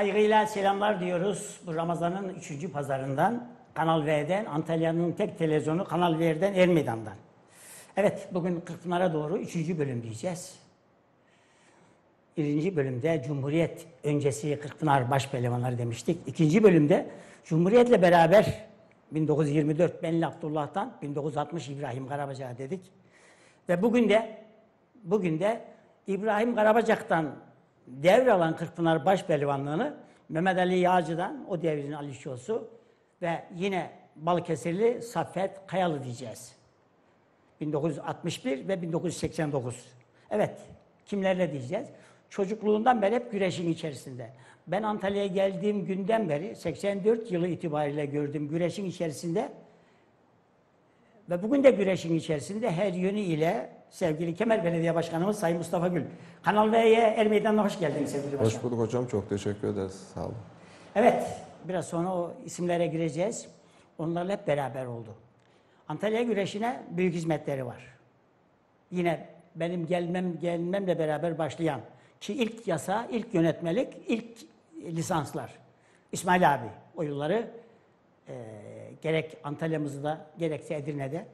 Saygıyla selamlar diyoruz. Bu Ramazan'ın 3. pazarından Kanal V'den, Antalya'nın tek televizyonu Kanal V'den Er Meydan'dan. Evet bugün Kırkpınar'a doğru 3. bölüm diyeceğiz. Birinci bölümde Cumhuriyet öncesi Kırkpınar Başpehlivanları demiştik. İkinci bölümde Cumhuriyet'le beraber 1924 Benli Abdullah'tan 1960 İbrahim Karabacak'a dedik. Ve bugün de bugün de İbrahim Karabacak'tan devralan Kırkpınar Başpehlivanlığını Mehmet Ali Yağcı'dan o devrin Ali Şosu ve yine Balıkesirli Saffet Kayalı diyeceğiz. 1961 ve 1989. Evet, kimlerle diyeceğiz? Çocukluğundan beri hep güreşin içerisinde. Ben Antalya'ya geldiğim günden beri 84 yılı itibariyle gördüm güreşin içerisinde ve bugün de güreşin içerisinde her yönüyle sevgili Kemer Belediye Başkanımız Sayın Mustafa Gül. Kanal V'ye Er Meydanı'na hoş geldiniz sevgili başkanım. Hoş bulduk hocam. Çok teşekkür ederiz. Sağ olun. Evet, biraz sonra o isimlere gireceğiz. Onlarla hep beraber oldu. Antalya güreşine büyük hizmetleri var. Yine benim gelmem gelmemle beraber başlayan ki ilk yasa, ilk yönetmelik, ilk lisanslar. İsmail abi o yılları e, gerek Antalya'mızda gerekse Edirne'de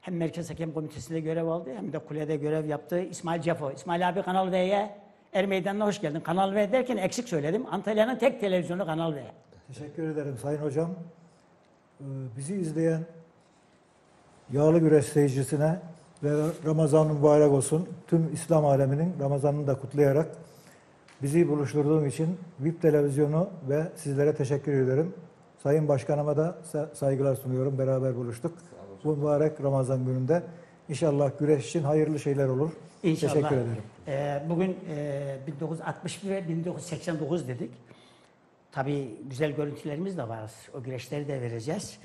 hem Merkez Hakem Komitesi'nde görev aldı hem de kulede görev yaptı İsmail Cefo. İsmail abi Kanal V'ye Er Meydanı'na hoş geldin. Kanal V derken eksik söyledim. Antalya'nın tek televizyonu Kanal V. Teşekkür ederim Sayın Hocam. Ee, Bizi izleyen yağlı güreş seyircisine ve Ramazan mübarek olsun. Tüm İslam aleminin Ramazan'ını da kutlayarak bizi buluşturduğum için VIP Televizyonu ve sizlere teşekkür ederim. Sayın Başkanıma da sa- saygılar sunuyorum. Beraber buluştuk. Bu mübarek Ramazan gününde. İnşallah güreş için hayırlı şeyler olur. İnşallah. Teşekkür ederim. Ee, bugün e, 1961 ve 1989 dedik. Tabii güzel görüntülerimiz de var. O güreşleri de vereceğiz.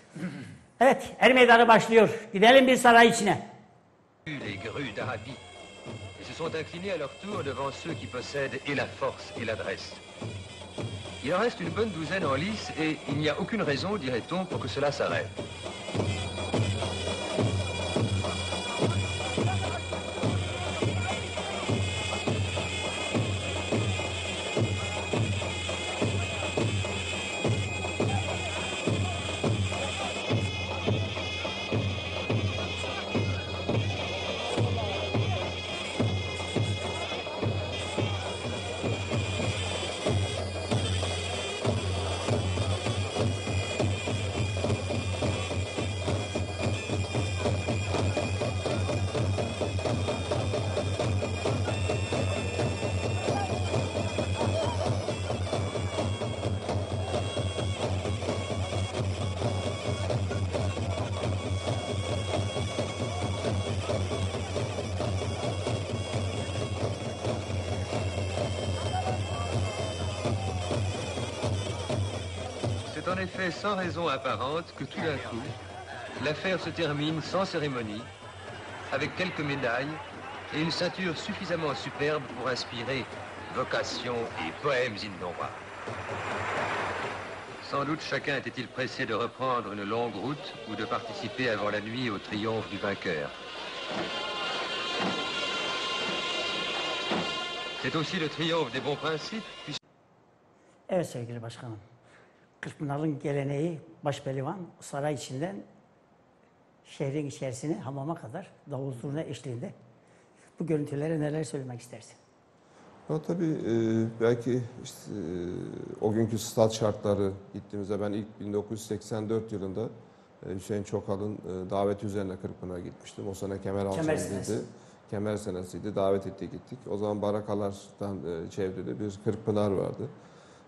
Evet, Er Meydanı başlıyor. Gidelim bir saray içine. Les grues d'Arabie et se sont inclinés à leur tour devant ceux qui possèdent et la force et l'adresse. Il en reste une bonne douzaine en lice et il n'y a aucune raison, dirait-on, pour que cela s'arrête. Sans raison apparente que tout d'un coup, l'affaire se termine sans cérémonie, avec quelques médailles et une ceinture suffisamment superbe pour inspirer vocation et poèmes innombrables. Sans doute chacun était-il pressé de reprendre une longue route ou de participer avant la nuit au triomphe du vainqueur. C'est aussi le triomphe des bons principes, puisque. Kırkpınar'ın geleneği başpehlivan saray içinden şehrin içerisine hamama kadar davul zurna eşliğinde. Bu görüntülere neler söylemek istersin? Ya tabii e, belki işte, e, o günkü stat şartları gittiğimizde ben ilk 1984 yılında e, Hüseyin Çokal'ın e, daveti üzerine Kırkpınar'a gitmiştim. O sene Kemer Alçalı'ydı. Kemer senesiydi. Davet etti gittik. O zaman barakalardan e, çevrili bir Kırkpınar vardı.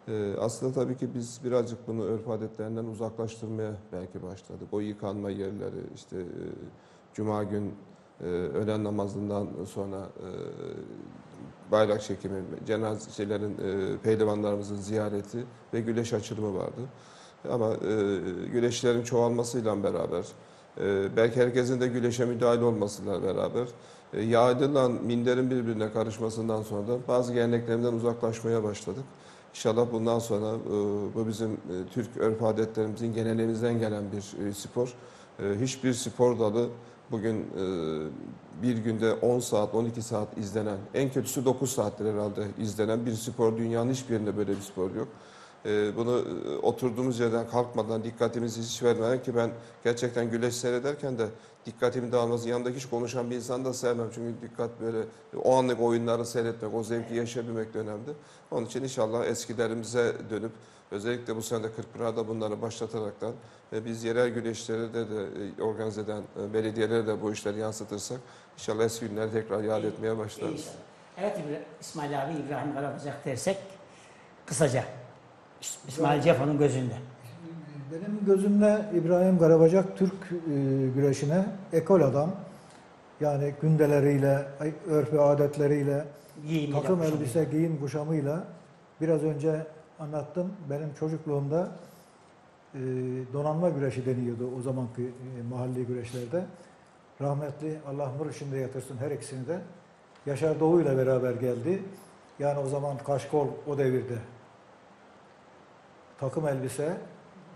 E, aslında tabii ki biz birazcık bunu örf adetlerinden uzaklaştırmaya belki başladık. O yıkanma yerleri, işte e, Cuma gün e, öğlen namazından sonra e, bayrak çekimi, cenazelerin, pehlivanlarımızın ziyareti ve güleş açılımı vardı. Ama güleşlerin çoğalmasıyla beraber, belki herkesin de güleşe müdahil olmasıyla beraber, yağdırla minderin birbirine karışmasından sonra da bazı geleneklerimizden uzaklaşmaya başladık. İnşallah bundan sonra e, bu bizim e, Türk örf adetlerimizin geleneğimizden gelen bir e, spor. Hiçbir spor dalı bugün bir günde 10 saat, 12 saat izlenen, en kötüsü 9 saattir herhalde izlenen bir spor. Dünyanın hiçbir yerinde böyle bir spor yok. Bunu oturduğumuz yerden kalkmadan, dikkatimizi hiç vermeden ki ben gerçekten güleş seyrederken de dikkatimi dağılmasın. Yanımda hiç konuşan bir insan da sevmem. Çünkü dikkat böyle o anlık oyunları seyretmek, o zevki yaşayabilmek de önemli. Onun için inşallah eskilerimize dönüp özellikle bu sene de Kırkpınar'da bunları başlataraktan ve biz yerel güreşleri de, de organize eden e, belediyelere de bu işleri yansıtırsak inşallah eski günleri tekrar yad etmeye başlarız. İnşallah. Evet İsmail abi İbrahim Karabacak dersek kısaca İs- İsmail Cefo'nun gözünde. Benim gözümde İbrahim Garabacak Türk e, güreşine ekol adam. Yani gündeleriyle, örf ve adetleriyle, Giyimiyle, takım kuşamıyla. elbise, giyim kuşamıyla biraz önce anlattım. Benim çocukluğumda e, donanma güreşi deniyordu o zamanki e, mahalli güreşlerde. Rahmetli Allah nur içinde yatırsın her ikisini de. Yaşar Doğu ile beraber geldi. Yani o zaman kaşkol o devirde. Takım elbise,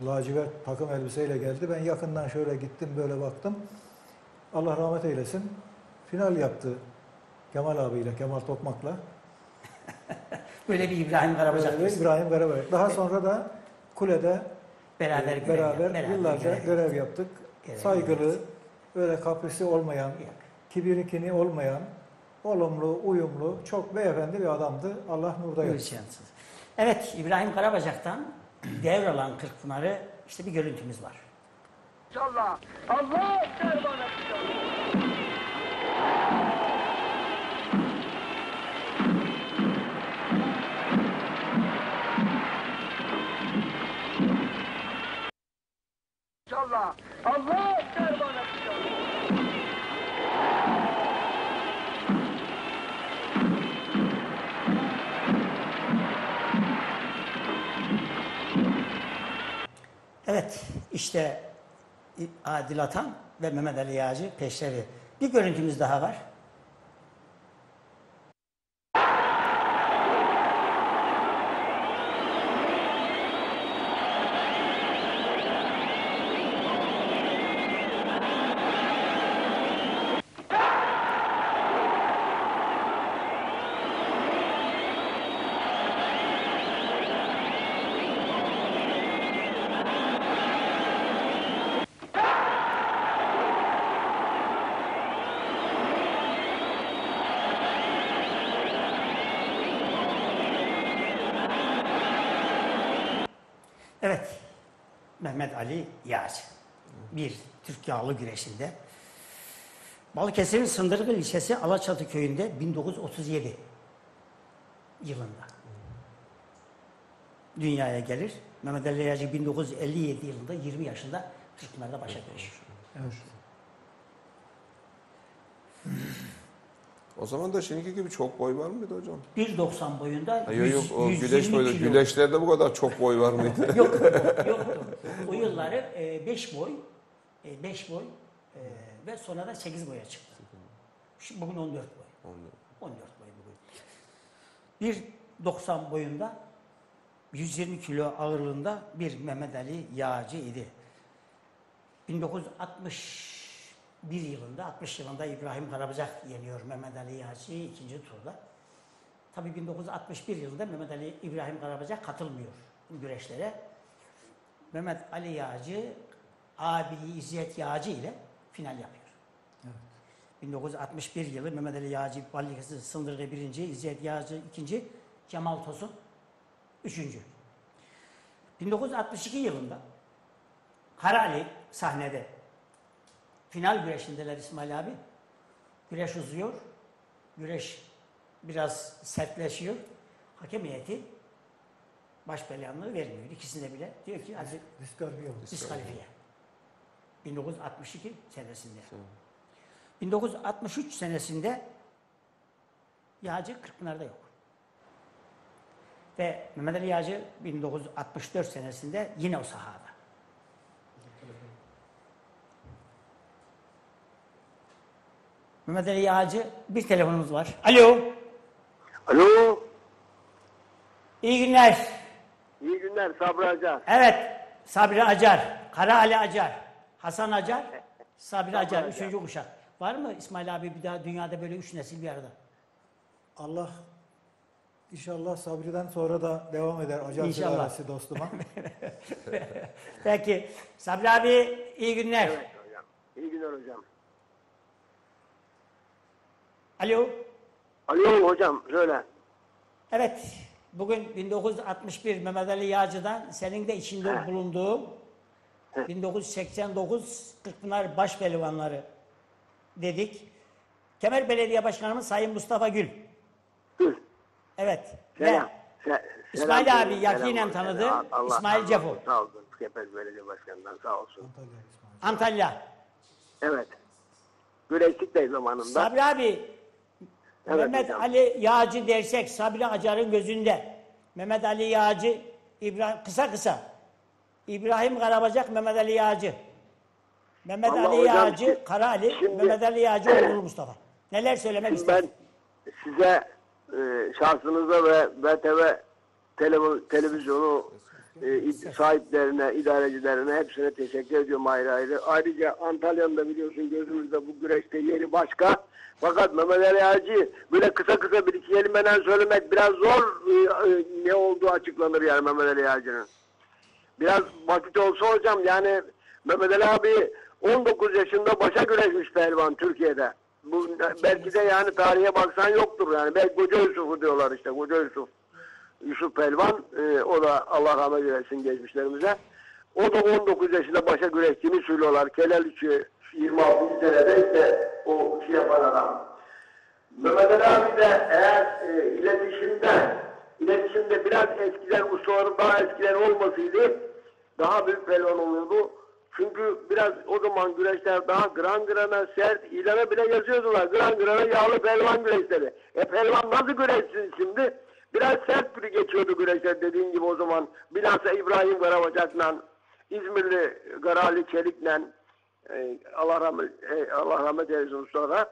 lacivert takım elbiseyle geldi. Ben yakından şöyle gittim böyle baktım. Allah rahmet eylesin. Final yaptı Kemal abiyle, Kemal Tokmak'la. Böyle bir İbrahim Karabacak Ve İbrahim Garabay. Daha sonra da kulede beraber e, görev beraber, yap- yıllarca görev- görev yaptık. Görev Saygılı, öyle kaprisi olmayan, Yok. kibirikini olmayan, olumlu, uyumlu, çok beyefendi bir adamdı. Allah nurda yatsın. Evet İbrahim Karabacak'tan devralan Kırkpınar'ı işte bir görüntümüz var. İnşallah. Allah derman inşallah. Allah Evet işte Adil Atan ve Mehmet Ali Yağcı peşleri. Bir görüntümüz daha var. Evet. Mehmet Ali Yağcı. Bir Türk yağlı güreşinde. Balıkesir'in Sındırgı ilçesi Alaçatı köyünde 1937 yılında dünyaya gelir. Mehmet Ali Yağcı 1957 yılında 20 yaşında Kırkpınar'da başa dönüşür. Evet. O zaman da şimdiki gibi çok boy var mıydı hocam? 1.90 boyunda Ha, yok 100, yok o 120 güleş boyda kilo. güleşlerde bu kadar çok boy var mıydı? Yok, yoktu. O yılları 5 boy, 5 boy e, ve sonra da 8 boya çıktı. Şimdi bugün 14 boy. 14 boy bugün. 1.90 boyunda 120 kilo ağırlığında bir Mehmet Ali Yağcı idi. 1961 yılında, 60 yılında İbrahim Karabacak yeniyor Mehmet Ali Yağcı'yı ikinci turda. Tabii 1961 yılında Mehmet Ali İbrahim Karabacak katılmıyor güreşlere. Mehmet Ali Yağcı, abi İzzet Yağcı ile final yapıyor. 1961 yılı Mehmet Ali Yağcı Balıkesir Sındırgı birinci, İzzet Yağcı ikinci, Cemal Tosun üçüncü. 1962 yılında Karali sahnede final güreşindeler İsmail abi. Güreş uzuyor. Güreş biraz sertleşiyor. Hakem heyeti baş belanlığı vermiyor. İkisine bile diyor ki hadi Diskalifiye diskalifiye. 1962 senesinde. 1963 senesinde Yağcı Kırkpınar'da yok. Ve Mehmet Ali Yağcı 1964 senesinde yine o sahada. Mehmet Ali Yağcı bir telefonumuz var. Alo. Alo, İyi günler. iyi günler Sabri Acar. Evet. Sabri Acar. Kara Ali Acar. Hasan Acar. Sabri Acar. Üçüncü kuşak. Var mı İsmail abi bir daha dünyada böyle üç nesil bir arada? Allah inşallah Sabri'den sonra da devam eder Acar İnşallah. Sülalesi dostuma. Peki. Sabri abi iyi günler. Evet hocam. İyi günler hocam. Alo. Alo hocam söyle. Evet. Bugün 1961 Mehmet Ali Yağcı'dan senin de içinde bulunduğun 1989 Kırkpınar Başpehlivanları dedik. Kemer Belediye Başkanımız Sayın Mustafa Gül. Dur. Evet. Selam. Ve Se- İsmail selam abi yakinen selam tanıdı. Allah İsmail Cefo. Sağ olsun. Kepez Belediye Başkanı'ndan sağ olsun. Antalya. Antalya. Evet. Güreştik de zamanında. Sabri abi Evet Mehmet hocam. Ali Yağcı dersek Sabri Acar'ın gözünde Mehmet Ali Yağcı İbrahim kısa kısa İbrahim Karabacak Mehmet Ali Yağcı Mehmet Vallahi Ali hocam Yağcı Kara Ali şimdi- Mehmet Ali Yağcı oğlu Mustafa. Neler söylemek Şimdi ben istersin? size e, şahsınıza ve tele- televizyonu e, sahiplerine, idarecilerine hepsine teşekkür ediyorum ayrı ayrı. Ayrıca Antalya'nın da biliyorsun gözümüzde bu güreşte yeri başka. Fakat Mehmet Ali Hacı böyle kısa kısa bir iki kelimeden söylemek biraz zor e, e, ne olduğu açıklanır yani Mehmet Ali Hacı'nın. Biraz vakit olsa hocam yani Mehmet Ali abi 19 yaşında başa güreşmiş pehlivan Türkiye'de. Bu belki de yani tarihe baksan yoktur yani. Belki Koca Yusuf'u diyorlar işte Koca Yusuf. Yusuf Pelvan e, o da Allah rahmet eylesin geçmişlerimize. O da 19 yaşında başa güreştiğini söylüyorlar. Kelal içi 26. senede işte o şey yapan adam. Mehmet Ali abi de eğer e, iletişimde iletişimde biraz eskiden ustaların daha eskiden olmasaydı daha büyük pelvan olurdu. Çünkü biraz o zaman güreşler daha gran grana sert ilana bile yazıyordular. Gran grana yağlı pelvan güreşleri. E pelvan nasıl güreşsin şimdi? Biraz sert bir geçiyordu güreşler dediğin gibi o zaman. Bilhassa İbrahim Karabacak'la İzmirli Garali Çelik'le e, Allah rahmet e, Allah rahmet eylesin sonra.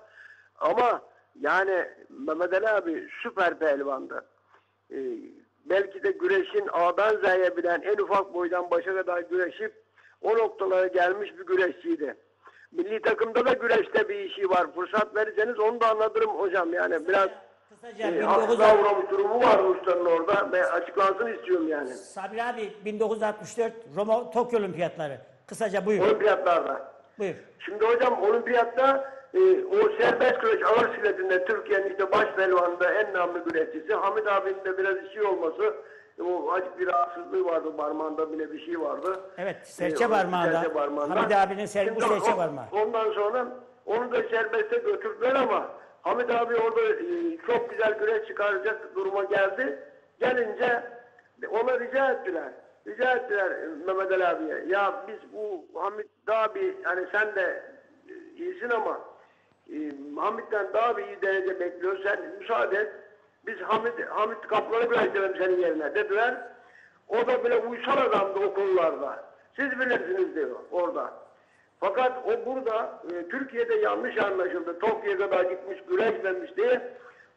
Ama yani Mehmet Ali abi süper pehlivandı. Ee, belki de güreşin A'dan Z'ye bilen en ufak boydan başa kadar güreşip o noktalara gelmiş bir güreşçiydi. Milli takımda da güreşte bir işi var. Fırsat verirseniz onu da anlatırım hocam. Yani biraz Kısaca e, 1900 haksız uğramış durumu var ustanın orada. ve açıklansın istiyorum yani. Sabri abi 1964 Roma Tokyo Olimpiyatları. Kısaca buyur. Olimpiyatlarda. Buyur. Şimdi hocam olimpiyatta e, o serbest güreş ağır siletinde Türkiye'nin işte baş pelvanında en namlı güreşçisi. Hamit abinin de biraz işi olması e, o acık bir rahatsızlığı vardı parmağında bile bir şey vardı. Evet, serçe E, o parmağında. serçe parmağında. Hamit abinin ser- bu serçe parmağı. Ondan sonra onu da serbeste götürdüler ama Hamit abi orada e, çok güzel güreş çıkaracak duruma geldi. Gelince ona rica ettiler. Rica ettiler e, Mehmet Ali abiye. Ya biz bu Hamit daha bir hani sen de e, iyisin ama e, Hamit'ten daha bir iyi derece bekliyoruz. Sen müsaade et. Biz Hamit, Hamit kapları bırakalım senin yerine dediler. O da bile uysal adamdı okullarda. Siz bilirsiniz diyor orada. Fakat o burada e, Türkiye'de yanlış anlaşıldı. Tokyo'ya kadar gitmiş güreşmemiş diye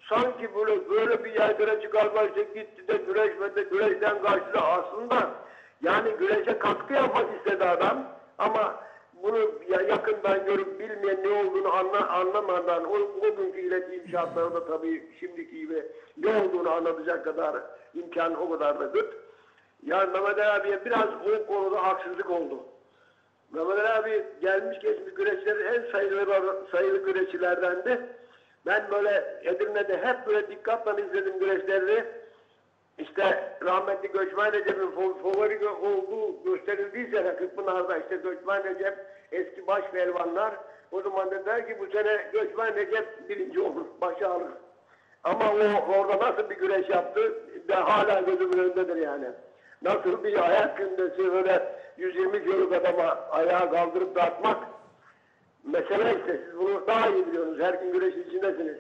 sanki böyle böyle bir yerlere çıkarlar işte gitti de güreşmedi güreşten kaçtı aslında yani güreşe katkı yapmak istedi adam ama bunu ya- yakından görüp bilmeyen ne olduğunu anla, anlamadan o, o günkü iletişim şartlarında tabii şimdiki gibi ne olduğunu anlatacak kadar imkan o kadar da gıt. Yani Mehmet abiye biraz o konuda haksızlık oldu. Mehmet abi gelmiş geçmiş güreşlerin en sayılı, sayılı güreşçilerdendi. Ben böyle Edirne'de hep böyle dikkatle izledim güreşlerini. İşte rahmetli Göçmen Recep'in fa- favori olduğu gösterildiyse Kırkpınar'da işte Göçmen Recep eski baş pelvanlar o zaman dediler ki bu sene Göçmen Recep birinci olur, başı alır. Ama o orada nasıl bir güreş yaptı de hala gözümün önündedir yani. Nasıl bir ayak gündesi öyle 120 kiloluk adama ayağa kaldırıp da atmak mesele işte siz bunu daha iyi biliyorsunuz. Her gün güreş içindesiniz.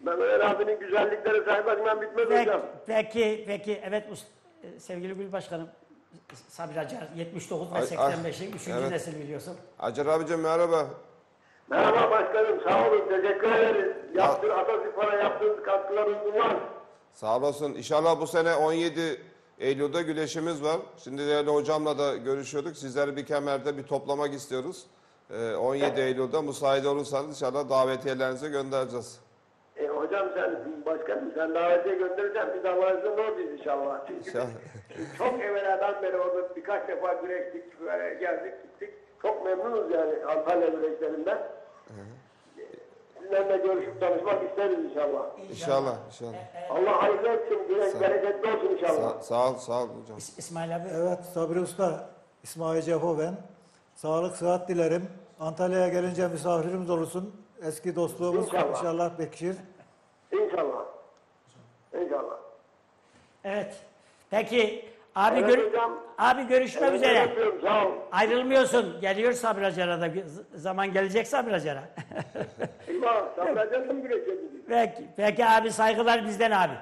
Mehmet Ali abinin güzellikleri saymakla bitmez Peki, hocam. peki, peki. Evet e, sevgili Gül Başkanım. Sabri Acar 79 ve Ay- ay, 85'in 3. evet. nesil biliyorsun. Acar abicim merhaba. Merhaba başkanım sağ olun teşekkür ederiz. Yaptığın Ataspor'a yaptığınız katkılarınız var. Sağ olasın. İnşallah bu sene 17 Eylül'de güleşimiz var. Şimdi değerli hocamla da görüşüyorduk. Sizleri bir kemerde bir toplamak istiyoruz. Ee, 17 Eylül'de müsait olursanız inşallah davetiyelerinizi göndereceğiz. E, hocam sen başkanım sen davetiye göndereceksin biz Allah'a izin oradayız inşallah. Çünkü İnşallah. biz çok evvelden beri orada birkaç defa güreştik, geldik gittik. Çok memnunuz yani Antalya güreşlerinden. Sizinle de görüşüp tanışmak isteriz inşallah. İnşallah, inşallah. Allah hayırlı etsin, güreş bereketli olsun inşallah. Sa- sağ ol, sağ ol hocam. İs- İsmail abi Evet Sabri Usta, İsmail Ceho ben. Sağlık, sıhhat dilerim. Antalya'ya gelince misafirimiz olursun. Eski dostluğumuz İnşallah. inşallah Bekir. İnşallah. İnşallah. evet. Peki abi Evet gör- hocam. abi görüşmek Evet, üzere. öpüyorum, Sağ ol. Ayrılmıyorsun. Geliyor Sabri Acar'a da. Zaman gelecek Sabri Acar'a. Eyvah, sabredeceğim mi güreşe gidiyor? peki, peki abi saygılar bizden abi.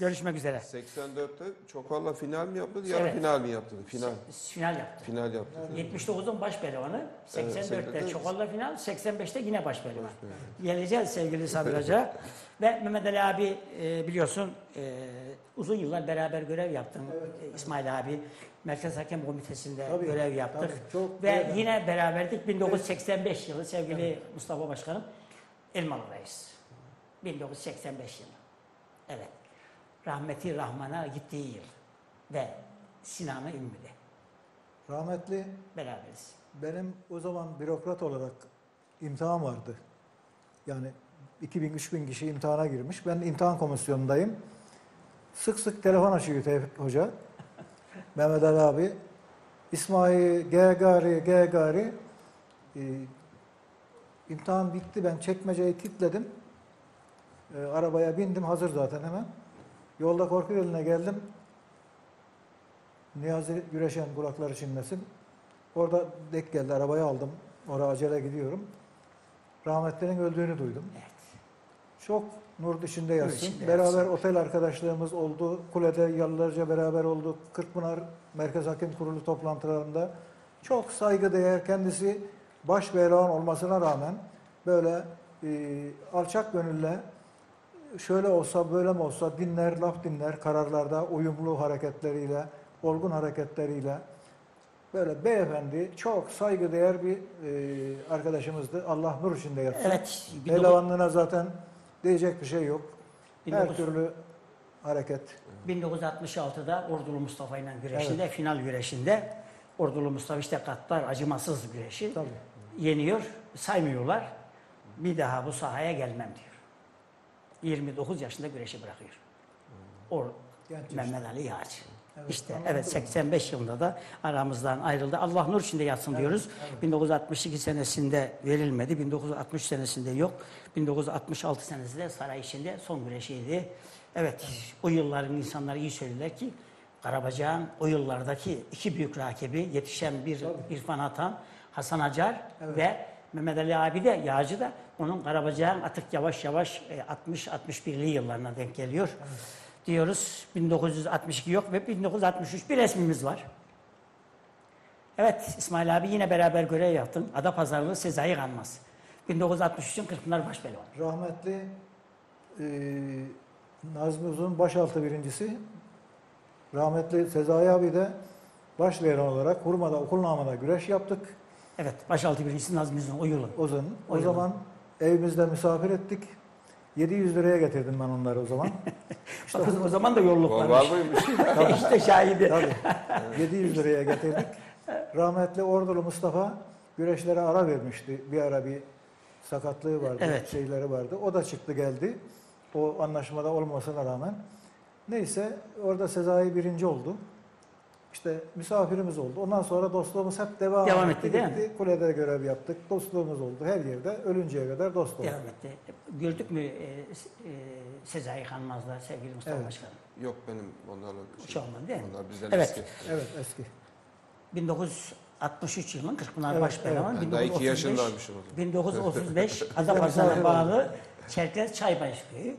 Görüşmek üzere. 84'te Çokar'la final mi yaptık, yarı Evet. final mi yaptık? Final. Final yaptı. Final yaptık. 79'un baş pehlivanı, 84'te Evet, Çukur'la final, 85'te yine baş pehlivan. Geleceğiz sevgili Sabri Hoca. Ve Mehmet Ali abi e, biliyorsun e, uzun yıllar beraber görev yaptın. E, İsmail abi Merkez Hakem Komitesi'nde Tabii, görev yaptık. tabii, çok Ve öyle. yine beraberdik 1985 yılı sevgili Mustafa Başkanım Elmalı Reis. 1985 yılı. Evet. Rahmeti Rahman'a gittiği yıl. Ve Sinan'ı Ümmü'de. Rahmetli Beraberiz. benim o zaman bürokrat olarak imtihan vardı. Yani 2000-3000 kişi imtihana girmiş. Ben imtihan komisyonundayım. Sık sık telefon açıyor Tevfik Hoca. Mehmet Ali abi. İsmail, G gari, G gari. Ee, imtihan bitti. Ben çekmeceyi kilitledim. Ee, arabaya bindim. Hazır zaten hemen. Yolda korku eline geldim. Niyazi Güreşen kulakları çinlesin. Orada dek geldi. Arabayı aldım. Oraya acele gidiyorum. Rahmetlerin öldüğünü duydum. Evet. Çok nur içinde yatsın. içinde beraber yatsın. otel arkadaşlığımız oldu. Kulede yıllarca beraber olduk. Kırkpınar Merkez Hakim Kurulu toplantılarında çok saygıdeğer kendisi baş beyran olmasına rağmen böyle e, alçak gönülle şöyle olsa böyle mi olsa dinler, laf dinler kararlarda uyumlu hareketleriyle, olgun hareketleriyle böyle beyefendi çok saygıdeğer bir e, arkadaşımızdı. Allah nur içinde yatsın. Evet. Pehlivanlığına zaten diyecek bir şey yok. Her 19 türlü hareket. 1966'da Ordulu Mustafa ile güreşinde, final güreşinde Ordulu Mustafa işte katlar acımasız güreşi Tabii. yeniyor, saymıyorlar. Bir daha bu sahaya gelmem diyor. 29 yaşında güreşi bırakıyor. O Genç Mehmet Ali Yağcı. Evet, işte anladım. evet 85 yılında da aramızdan ayrıldı. Allah nur içinde yatsın diyoruz. 1962 senesinde verilmedi. 1960 senesinde yok. 1966 senesinde saray içinde son güreşiydi. Evet, o yılların insanları iyi söylediler ki Karabacak'ın o yıllardaki iki büyük rakibi yetişen bir İrfan Atan, Hasan Acar ve Mehmet Ali abi de Yağcı da onun Karabacak'ın artık yavaş yavaş 60-61'li yıllarına denk geliyor. Diyoruz 1962 yok ve 1963 bir resmimiz var. Evet İsmail abi yine beraber görev yaptın. Adapazarlı Sezai Kanmaz. 1963'ün Kırkpınar Başpehlivanı. Rahmetli e, Nazmi Uzun başaltı birincisi. Rahmetli Sezai abi de baş olarak Hurma'da okul namına güreş yaptık. Evet başaltı birincisi Nazmi Uzun o yılın. Zaman, O o zaman evimizde misafir ettik. 700 liraya getirdim ben onları o zaman. Bakın o zaman da yolluk Var, varmış. mıymış? işte şahidi. Tabii. 700 liraya getirdik. Rahmetli Ordulu Mustafa güreşlere ara vermişti. Bir ara bir sakatlığı vardı, Evet. şeyleri vardı. O da çıktı geldi. O anlaşmada olmasına rağmen. Neyse orada Sezai birinci oldu. İşte misafirimiz oldu. Ondan sonra dostluğumuz hep devam, Devam etti, değil mi? gitti. Kulede görev yaptık. Dostluğumuz oldu. Her yerde ölünceye kadar dost olduk. Devam etti. Gördük mü e, e, Sezai Kanmaz'la sevgili Mustafa Evet. Başkanım? Yok benim onlarla bir Hiç olmadı değil mi? Onlar bizden Evet. eski. Evet eski. 1963 yılının Kırkpınar Evet, daha iki 1935 yaşındaymışım o zaman. 1935 Adapazarı'na bağlı Çerkez Çaybaşı köyü.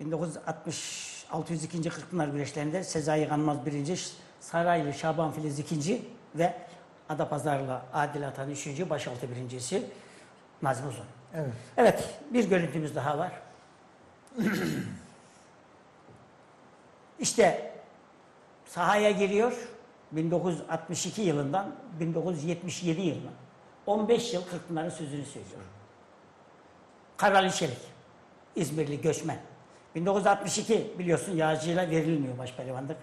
1960 602. Kırkpınar güreşlerinde Sezai Kanmaz birinci, Saraylı Şaban Filiz ikinci ve Adapazarlı Adil Atan üçüncü, başaltı birincisi Nazım Uzun. Evet. Evet, bir görüntümüz daha var. işte sahaya giriyor 1962 yılından 1977 yılına. 15 yıl Kırkpınar'ın sözünü söylüyor. Karali Çelik, İzmirli göçmen. 1962 biliyorsun yağcıyla verilmiyor başpehlivanlık.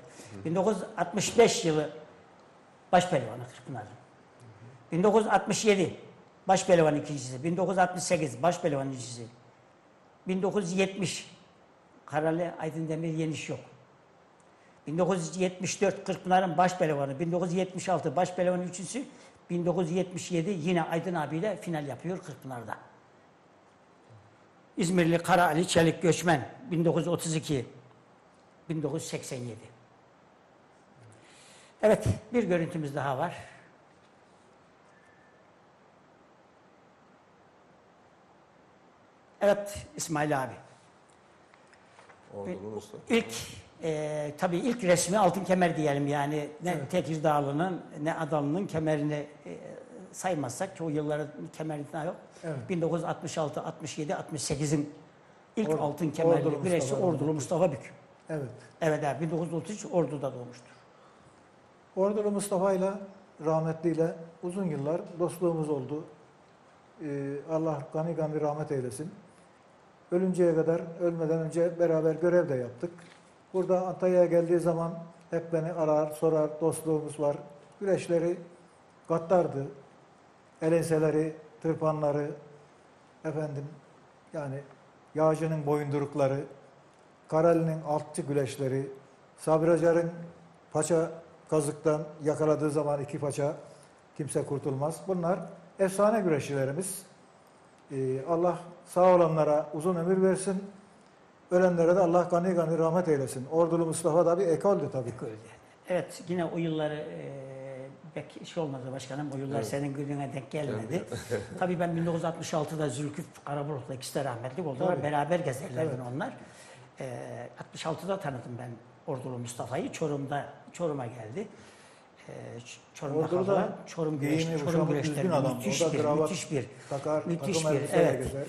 1965 yılı başpehlivanı Kırkpınar'ın. 1967 başpehlivan ikincisi. 1968 başpehlivan ikincisi. 1970 Karali Aydın Demir Yeniş yok. 1974 Kırkpınar'ın başpehlivanı, 1976 başpehlivanın üçüncüsü, 1977 yine Aydın abiyle final yapıyor Kırkpınar'da. İzmirli Kara Ali Çelik Göçmen 1932 1987. Evet, bir görüntümüz daha var. Evet İsmail abi. Ordulu. İlk e, tabii ilk resmi altın kemer diyelim yani ne Tekirdağlı'nın ne Adalı'nın kemerini e, saymazsak ki o yılların kemeri daha yok. Evet. 1966, 67, 68'in ilk Or- altın kemerli Ordulu Mustafa Ordulu Mustafa Bük. Evet. Evet abi 1933 Ordu'da doğmuştur. Ordulu Mustafa ile rahmetliyle uzun yıllar dostluğumuz oldu. Ee, Allah gani gani rahmet eylesin. Ölünceye kadar, ölmeden önce beraber görev de yaptık. Burada Antalya'ya geldiği zaman hep beni arar, sorar, dostluğumuz var. Güreşleri gattardı. Elenseleri, tırpanları, efendim yani yağcının boyundurukları, Karali'nin altçı güleşleri, Sabri Acar'ın paça kazıktan yakaladığı zaman iki paça kimse kurtulmaz. Bunlar efsane güreşçilerimiz. Ee, Allah sağ olanlara uzun ömür versin. Ölenlere de Allah gani gani rahmet eylesin. Ordulu Mustafa da bir ekoldü tabii. Öyle. Evet yine o yılları e, pek şey olmadı başkanım. O yıllar senin gününe denk gelmedi. Tabii ben 1966'da Zülküf Karabulut'la ikisi de rahmetli oldular. Tabii. Beraber gezerlerdi Evet. onlar. E, 66'da tanıdım ben Ordulu Mustafa'yı. Çorum'da Çorum'a geldi. E, Ç- Çorum'da Ordu'da kaldılar. Çorum güreş, Çorum güreşleri müthiş bir, kravat müthiş bir. Takar, Müthiş bir, evet. gezer.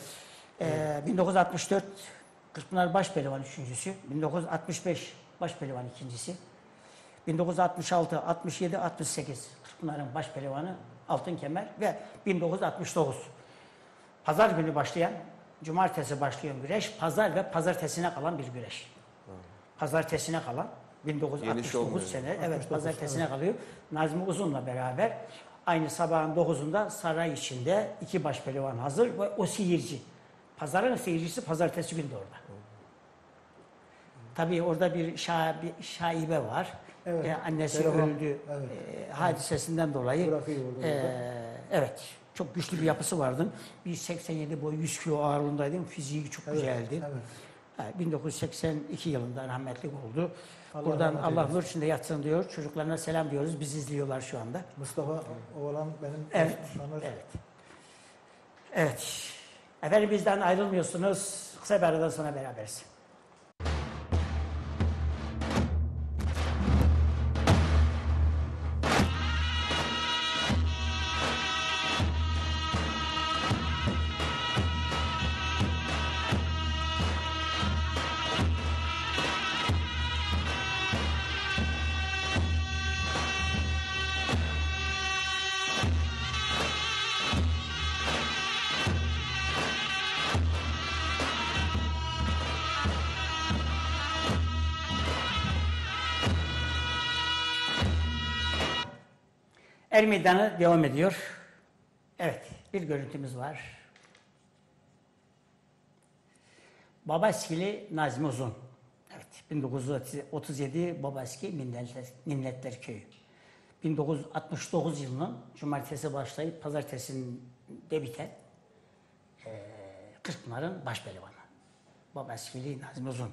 Ee, 1964 Kırkpınar Başpehlivan üçüncüsü, 1965 Başpehlivan ikincisi, 1966, 67, 68 Kırkpınar'ın Başpehlivanı Altın Kemer ve 1969 Pazar günü başlayan, Cumartesi başlayan güreş, Pazar ve Pazartesine kalan bir güreş. Pazartesine kalan 1969 olmuyor. sene, evet Pazartesine kalıyor. Nazmi Uzun'la beraber aynı sabahın 9'unda saray içinde iki başpehlivan hazır ve o seyirci. Pazarın seyircisi pazartesi günü de orada. Tabii orada bir, şa, bir şaibe var. Evet, Ee, annesi telefon, öldü evet. e, hadisesinden dolayı. E, evet, çok güçlü bir yapısı vardı. 1.87 boy 100 kilo ağırlığındaydım. Fiziği çok Evet, güzeldi. evet. Ha, 1982 yılında rahmetli oldu. Allah Buradan Allah eylesin. nur içinde yatsın diyor. Çocuklarına selam diyoruz. Bizi izliyorlar şu anda. Mustafa oğlan benim Evet. tanır. Evet. Evet. Efendim bizden ayrılmıyorsunuz. Kısa bir aradan sonra beraberiz. Er meydanı devam ediyor. Evet, bir görüntümüz var. Babaskili Nazmi Uzun. Evet, 1937 Babaski Minnetler, Minnetler Köyü. 1969 yılının cumartesi başlayıp pazartesinde biten eee Kırkpınar'ın başpehlivanı. Babaskili Nazmi Uzun.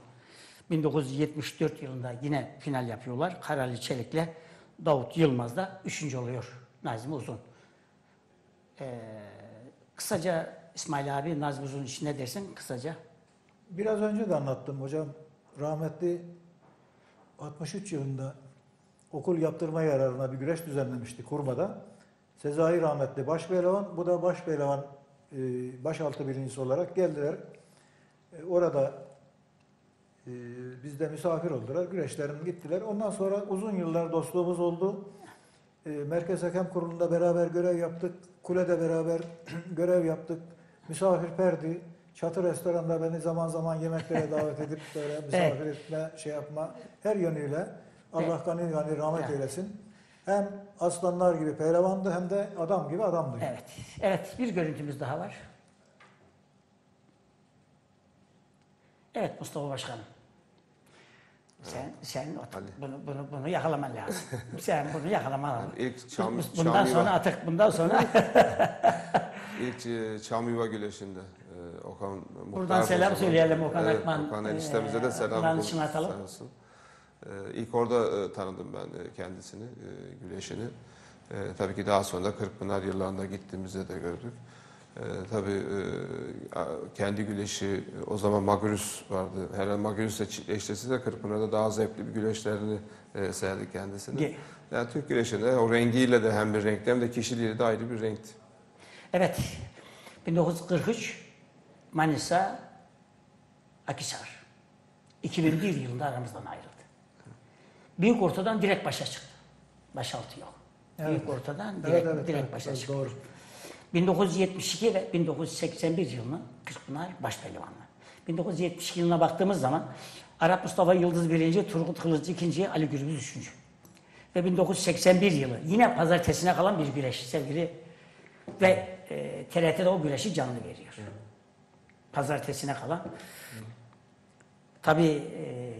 1974 yılında yine final yapıyorlar. Karali Çelik'le Davut Yılmaz da üçüncü oluyor Nazmi Uzun. Ee, kısaca İsmail abi Nazmi Uzun için ne dersin kısaca? Biraz önce de anlattım hocam. Rahmetli 63 yılında okul yaptırma yararına bir güreş düzenlemişti Kurma'da. Sezai rahmetli başpehlivan, bu da başpehlivan e, başaltı birincisi olarak geldiler. E, orada e, bizde misafir oldular. Güreşlerin gittiler. Ondan sonra uzun yıllar dostluğumuz oldu. e, Merkez Hakem Kurulu'nda beraber görev yaptık. Kule'de beraber görev yaptık. Misafirperdi. Çatı restoranda beni zaman zaman yemeklere davet edip böyle misafir etme, şey yapma her yönüyle Allah gani gani rahmet eylesin. Hem aslanlar gibi pehlivandı hem de adam gibi adamdı. Evet. Evet, bir görüntümüz daha var. Evet Mustafa Başkanım. Sen sen Ali. bunu bunu bunu yakalaman lazım. sen bunu yakalaman lazım. İlk Çam, bundan Çam sonra artık bundan sonra ilk e, Çam Yuva güreşinde e, Okan Muhtar Buradan selam zaman. söyleyelim Okan Evet, Akman, Okan e, eniştemize de selam atalım. sağ olsun. E, ilk orada e, tanıdım ben e, kendisini, e, güreşini. E, tabii ki daha sonra da Kırkpınar yıllarında gittiğimizde de gördük. E, tabii e, kendi güreşi, e, o zaman Magürüs vardı. Herhalde Magürüs'le çiftleştirse de Kırkpınar'da daha zevkli bir güreşlerini e, serdi kendisini. Ge- Yani Türk güreşinde o rengiyle de hem bir renkti hem de kişiliğiyle de ayrı bir renkti. Evet. 1943 Manisa Akisar. 2001 yılında aramızdan ayrıldı. Büyük ortadan direkt başa çıktı. Başaltı yok. Büyük ortadan direkt, Evet, evet, direkt evet, başa evet, çıktı. doğru. 1972 ve 1981 yılının Kırkpınar Başpehlivanlığı. 1972 yılına baktığımız zaman Arap Mustafa Yıldız 1. Turgut Kılıç 2. Ali Gürbüz 3. Ve 1981 yılı yine pazartesine kalan bir güreş sevgili ve e, TRT'de o güreşi canlı veriyor. Pazartesine kalan. Tabii e,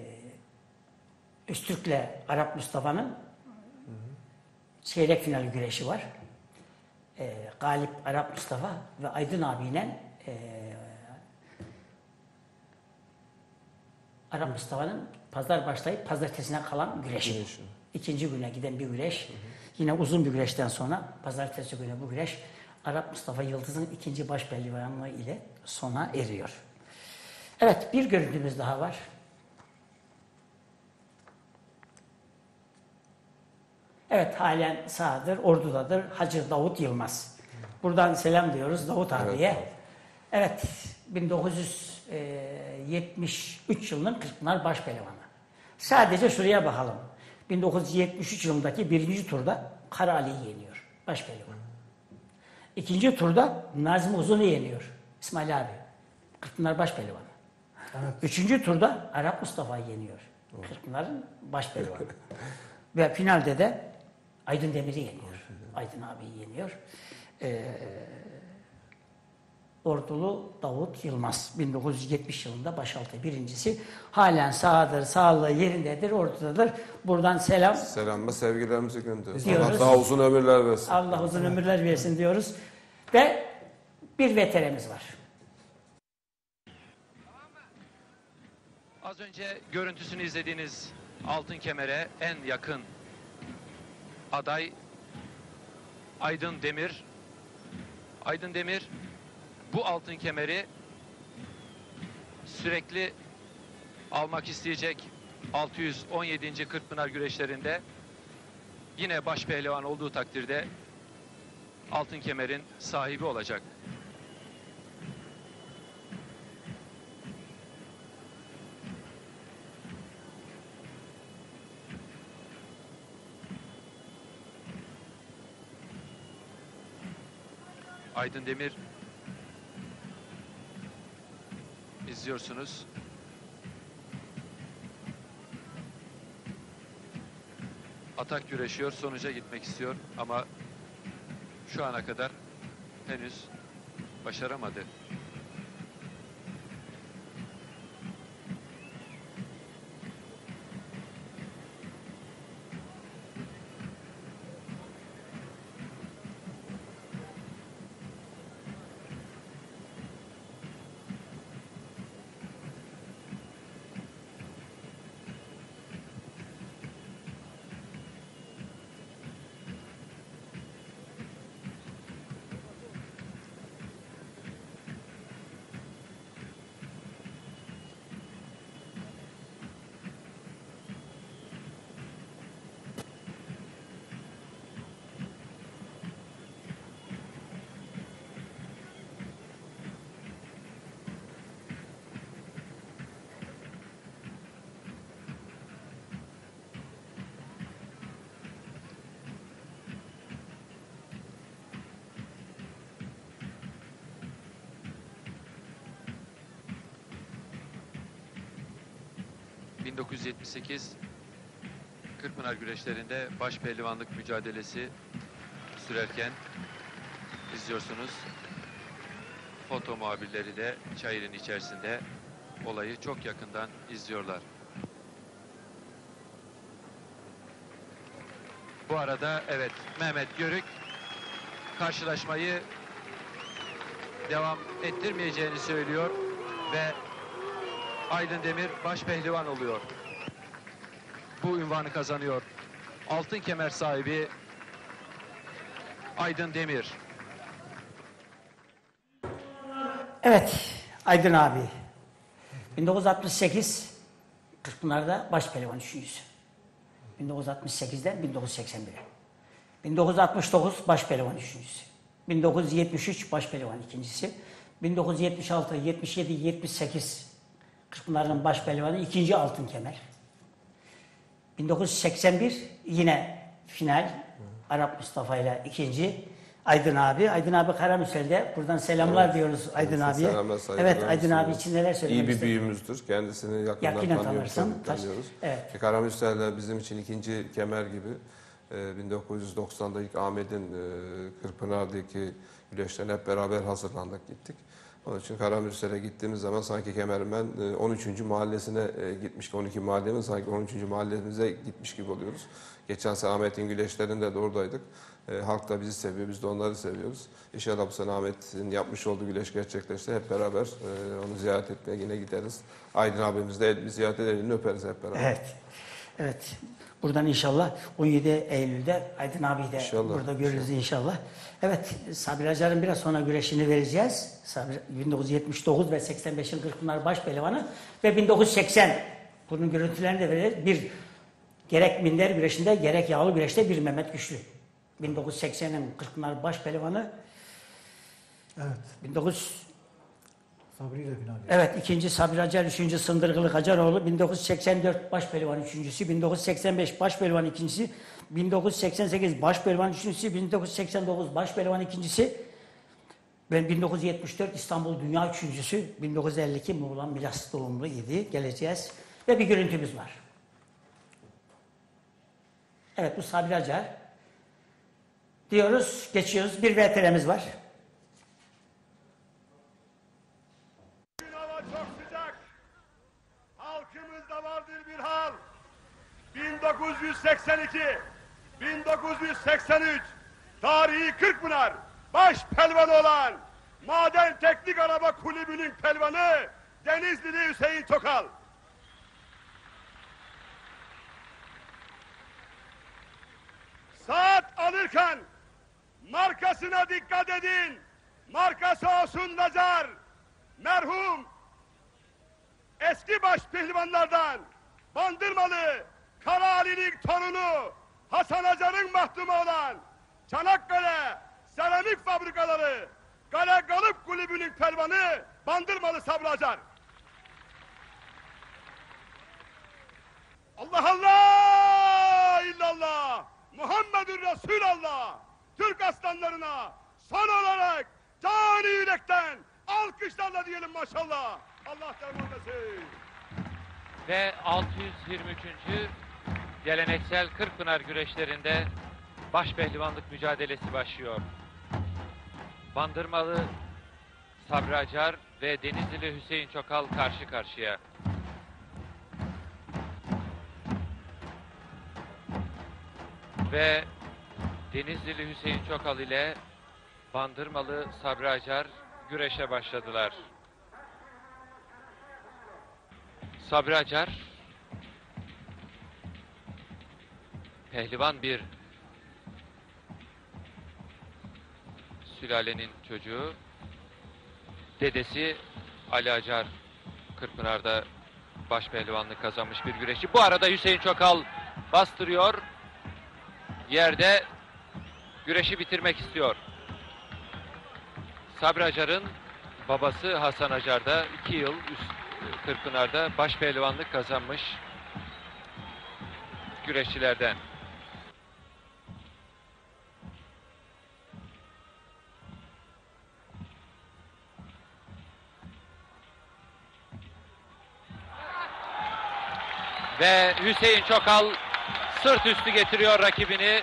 Öztürk'le Arap Mustafa'nın çeyrek final güreşi var e, Galip Arap Mustafa ve Aydın abiyle e, Arap Mustafa'nın pazar başlayıp pazartesine kalan güreşi. Güreşi. İkinci güne giden bir güreş. Yine uzun bir güreşten sonra pazartesi günü bu güreş Arap Mustafa Yıldız'ın ikinci baş pehlivanlığı ile sona eriyor. Evet bir görüntümüz daha var. Evet halen sağdır, ordudadır. Hacı Davut Yılmaz. Buradan selam diyoruz Davut abiye. Evet, 1973 yılının Kırkpınar Başpehlivanı. Sadece şuraya bakalım. 1973 yılındaki birinci turda Kara Ali'yi yeniyor. Başpehlivan. İkinci turda Nazım Uzun'u yeniyor. İsmail abi. Kırkpınar Başpehlivanı. Üçüncü turda Arap Mustafa'yı yeniyor. Kırkpınar'ın başpehlivanı. Ve finalde de Aydın Demir'i yeniyor. Aydın abiyi yeniyor. Ee, Ordulu Davut Yılmaz 1970 yılında başaltı birincisi. Halen sağdır, sağlığı yerindedir, ordudadır. Buradan selam. Selam ve sevgilerimizi gönderiyoruz. Diyoruz. Allah daha uzun ömürler versin. Allah uzun ömürler versin diyoruz. Ve bir veterimiz var. Az önce görüntüsünü izlediğiniz Altın Kemer'e en yakın aday Aydın Demir. Aydın Demir bu Altın Kemer'i sürekli almak isteyecek 617. Kırkpınar güreşlerinde yine baş pehlivan olduğu takdirde Altın Kemer'in sahibi olacak. Aydın Demir izliyorsunuz. Atak güreşiyor, sonuca gitmek istiyor ama şu ana kadar henüz başaramadı. 1978 Kırkpınar güreşlerinde baş pehlivanlık mücadelesi sürerken izliyorsunuz. Foto muhabirleri de çayırın içerisinde olayı çok yakından izliyorlar. Bu arada evet Mehmet Görük karşılaşmayı devam ettirmeyeceğini söylüyor ve Aydın Demir baş pehlivan oluyor. Bu ünvanı kazanıyor. Altın kemer sahibi Aydın Demir. Evet, Aydın abi. 1968 Kırkpınar'da baş pehlivan üçüncüsü. 1968'den 1981'e. 1969 baş pehlivan üçüncüsü. 1973 baş pehlivan ikincisi. 1976, 77, 78 Kırkpınar'ın baş pehlivanı ikinci altın kemer. 1981 yine final Arap Mustafa ile ikinci Aydın abi. Aydın abi Karamüsel'de. Buradan selamlar diyoruz Aydın abiye. Selamlar, saygılar Evet Aydın abi için neler söylemek İyi bir ister? büyüğümüzdür. Kendisini yakından Yakinen tanıyoruz. tanıyoruz. Evet. Karamürsel bizim için ikinci kemer gibi. Ee, 1990'da ilk Ahmet'in e, Kırpınar'daki güreşlerine hep beraber hazırlandık gittik. Onun için Karamürsel'e gittiğimiz zaman sanki Kemermen e, 13. mahallesine e, gitmiş, 12 mahallemin sanki 13. mahallemize gitmiş gibi oluyoruz. Geçen sene Ahmet'in güleşlerinde de oradaydık. E, halk da bizi seviyor, biz de onları seviyoruz. İnşallah bu sene Ahmet'in yapmış olduğu güleş gerçekleşti. Hep beraber e, onu ziyaret etmeye yine gideriz. Aydın abimiz de el- bir ziyaret edelim, elini öperiz hep beraber. Evet. Evet. Buradan inşallah 17 Eylül'de Aydın abi de İnşallah, burada görürüz inşallah. Evet Sabri Acar'ın biraz sonra güreşini vereceğiz. Sabri, 1979 ve 85'in Kırkpınar baş pehlivanı ve 1980 bunun görüntülerini de vereceğiz. Bir gerek minder güreşinde gerek yağlı güreşte bir Mehmet Güçlü. 1980'in Kırkpınar baş pehlivanı Evet. 19 Sabri ile final. Evet, ikinci Sabri Acar, üçüncü Sındırgılı Hacaroğlu, 1984 baş pehlivan üçüncüsü, 1985 baş pehlivan ikincisi, 1988 baş pehlivan üçüncüsü, 1989 baş pehlivan ikincisi, ben 1974 İstanbul Dünya Üçüncüsü, 1952 Muğla Milas doğumlu idi. Geleceğiz. Ve bir görüntümüz var. Evet bu Sabri Acar. Diyoruz, geçiyoruz. Bir VTR'miz var. Bugün hava çok sıcak. Halkımızda vardır bir hal. 1982, 1983 tarihi Kırkpınar baş pelvanı olan Maden Teknik Araba Kulübü'nün pelvanı Denizlili Hüseyin Tokal. Saat alırken markasına dikkat edin. Markası olsun nazar. Merhum eski baş pehlivanlardan Bandırmalı Kara Ali'nin torunu Hasan Acar'ın mahdumu olan Çanakkale Seramik Fabrikaları Kale Galıp Kulübü'nün pelvanı Bandırmalı Sabri Acar. Allah Allah illallah Muhammedun Resulallah Türk aslanlarına son olarak cani yürekten alkışlarla diyelim maşallah. Allah devam etsin. ve 623. geleneksel Kırkpınar güreşlerinde baş pehlivanlık mücadelesi başlıyor. Bandırmalı Sabri Acar ve Denizlili Hüseyin Çokal karşı karşıya. Ve Denizlili Hüseyin Çokal ile Bandırmalı Sabri Acar güreşe başladılar. Sabri Acar pehlivan bir sülalenin çocuğu. Dedesi Ali Acar Kırkpınar'da baş pehlivanlık kazanmış bir güreşçi. Bu arada Hüseyin Çokal bastırıyor. Yerde güreşi bitirmek istiyor. Sabri Acar'ın babası Hasan Acar da iki yıl üst Kırkpınar'da baş pehlivanlık kazanmış güreşçilerden. Ve Hüseyin Çokal sırt üstü getiriyor rakibini.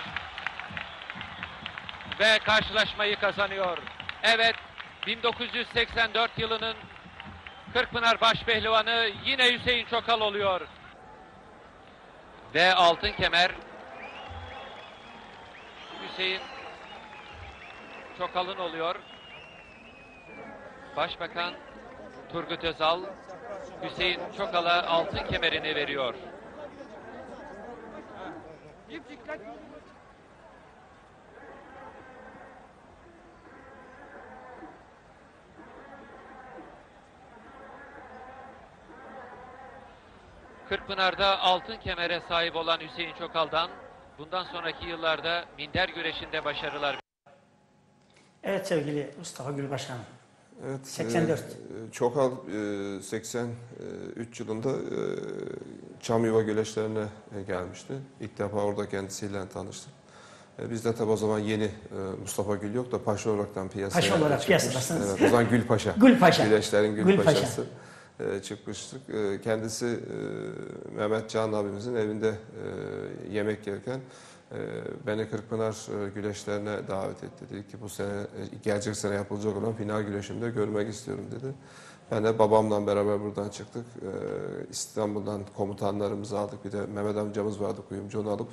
Ve karşılaşmayı kazanıyor. Evet 1984 yılının Kırkpınar Başpehlivanı yine Hüseyin Çokal oluyor. Ve altın kemer Hüseyin Çokal'ın oluyor. Başbakan Turgut Özal Hüseyin Çokal'a altın kemerini veriyor. Kırkpınar'da altın kemere sahip olan Hüseyin Çokal'dan bundan sonraki yıllarda minder güreşinde başarılar Evet sevgili Mustafa Gülbaşkanım. Evet, 84. e, Çokal e, 83 yılında e, Çamyuva güleşlerine e, gelmişti. İlk defa orada kendisiyle tanıştık. E, Biz de tabi o zaman yeni e, Mustafa Gül yok da Paşa olaraktan piyasaya Paşa olarak piyasadasınız. Evet, o zaman Gül Paşa. Gül Paşa. Güleşlerin Gül, Gül Paşa. Paşası e, çıkmıştık. E, Kendisi e, Mehmet Can abimizin evinde yemek yerken beni Kırkpınar e, güleşlerine davet etti. Dedi ki bu sene e, gelecek sene yapılacak olan final güreşimde görmek istiyorum dedi. Ben de babamla beraber buradan çıktık. E, İstanbul'dan komutanlarımızı aldık. Bir de Mehmet amcamız vardı kuyumcu onu alıp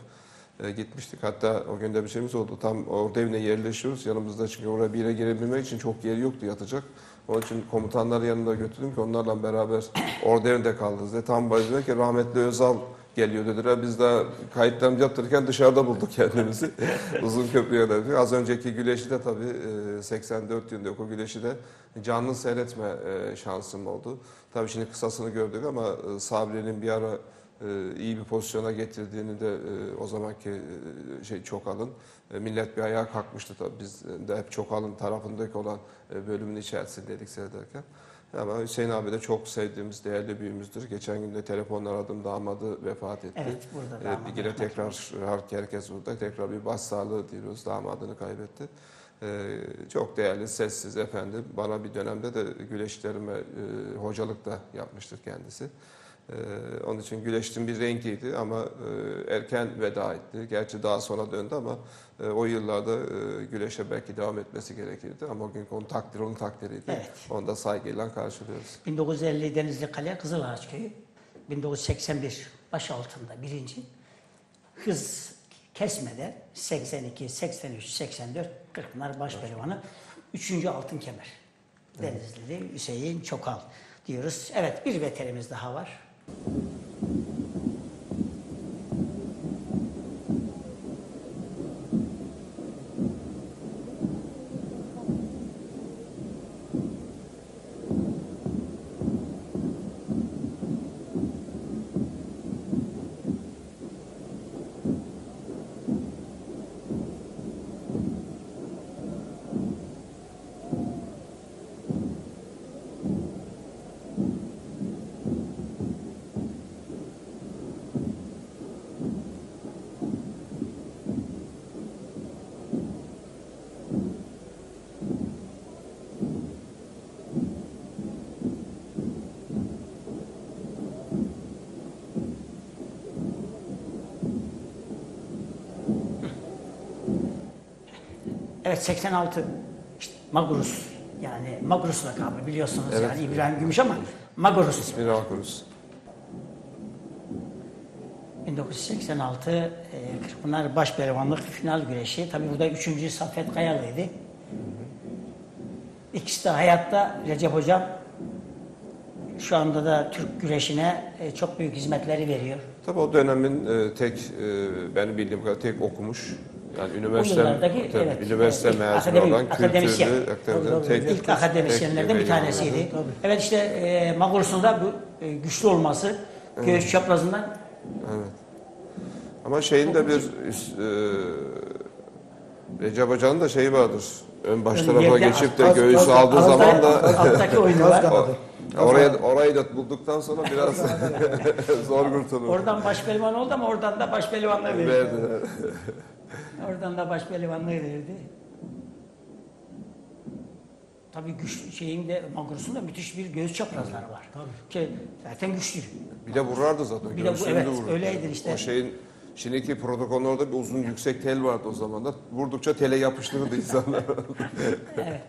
e, gitmiştik. Hatta o gün de bir şeyimiz oldu. Tam orada evine yerleşiyoruz. Yanımızda çünkü oraya bir girebilmek için çok yeri yoktu yatacak. Onun için komutanları yanında götürdüm ki onlarla beraber orada evinde kaldınız. De tam dedi ki rahmetli Özal geliyor dediler. Biz de kayıtlarımızı yaptırırken dışarıda bulduk kendimizi. Uzun köprüye de. Az önceki güleşi de tabii e, 84 yılında o güleşi de canlı seyretme e, şansım oldu. Tabii şimdi kısasını gördük ama e, Sabri'nin bir ara e, iyi bir pozisyona getirdiğini de e, o zamanki e, şey Çokal'ın e, millet bir ayağa kalkmıştı tabii biz de hep Çokal'ın tarafındaki olan e, bölümün içerisindeydik seyrederken. Ama Hüseyin abi de çok sevdiğimiz değerli büyüğümüzdür. Geçen gün de telefonla aradım damadı vefat etti. Evet, burada damadı bir kere tekrar herkes burada tekrar bir başsağlığı diyoruz damadını kaybetti. E, çok değerli, sessiz efendi. Bana bir dönemde de güleşlerime e, hocalık da yapmıştır kendisi. Ee, onun için güleştin bir rengiydi ama e, erken veda etti. Gerçi daha sonra döndü ama e, o yıllarda e, güleşe belki devam etmesi gerekirdi. Ama o gün onun takdiri onun takdiriydi. Evet. Onu da saygıyla karşılıyoruz. 1950 Denizli Kale Kızılağaç Köyü. 1981 baş altında birinci. Hız kesmeden 82, 83, 84 Kırkpınar Başpehlivanı. Üçüncü altın kemer. Denizli'de Hüseyin Çokal diyoruz. Evet bir veterimiz daha var. うん。Evet 86 işte Magurus yani Magurus lakabı biliyorsunuz Evet. yani İbrahim Gümüş ama Magurus. İsmini okuruz. 1986 e, Kırkpınar Başpehlivanlık final güreşi. Tabi burada üçüncü Saffet Kayalı'ydı. İkisi de hayatta Recep Hocam şu anda da Türk güreşine e, çok büyük hizmetleri veriyor. Tabii o dönemin e, tek, e, benim bildiğim kadar tek okumuş. Yani üniversite, yıllardaki, tabii, evet, üniversite evet, mezunu akademik- olan akademisyen. kültürlü, Tabii, tabii, tek, İlk akademisyenlerden bir tanesiydi. Evet işte e, Magurus'un da bu e, güçlü olması göğüs çaprazından Evet. Ama şeyin de bir e, Recep Hoca'nın da şeyi vardır. Ön baş tarafa geçip de göğüsü aldığı zaman da alttaki oyunu var. oraya orayı da bulduktan sonra biraz zor kurtulur. Oradan başpehlivan oldu ama oradan da başpehlivanlığı verdi. Verdiler. Oradan da başpehlivanlığı verdi. Tabii güç şeyinde Magurus'un müthiş bir göğüs çaprazları var. Ki zaten güçlü. Bir de vurardı zaten. Bir de bu- evet, vururdu. öyledir işte. O şeyin şimdiki protokollerde bir uzun yüksek tel vardı o zamanlar. Vurdukça tele yapıştırırdı insanlar. Evet.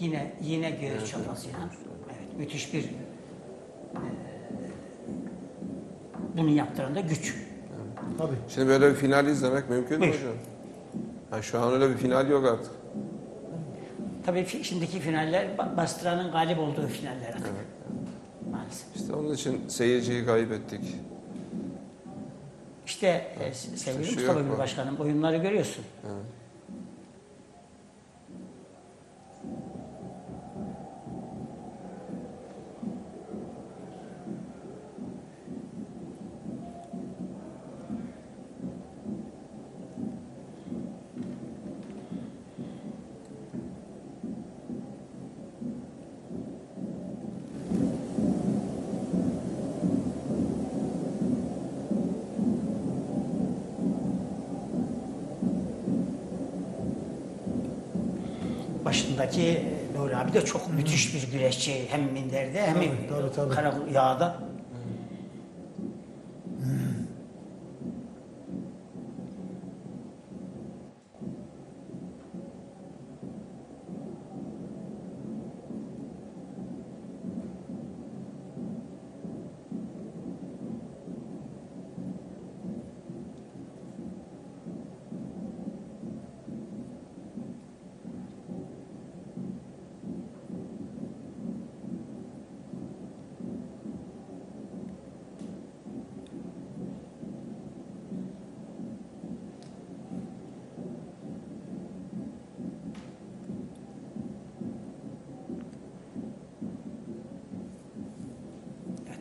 Yine yine göğüs çaprazıyla. Evet, müthiş bir e, bunu yaptıran da güç. Tabii. Şimdi böyle bir final izlemek mümkün mü hocam? Ha, şu an öyle bir final yok artık. Tabii fi- şimdiki finaller ba- bastıranın galip olduğu finaller artık. Maalesef. İşte onun için seyirciyi kaybettik. İşte e, sevgili Şu Mustafa yok Gül mu? Başkanım oyunları görüyorsun. Başındaki e, Nuri abi de çok müthiş bir güreşçi. Hem minderde hem Tabii, tabii, tabii. kara yağda. Evet.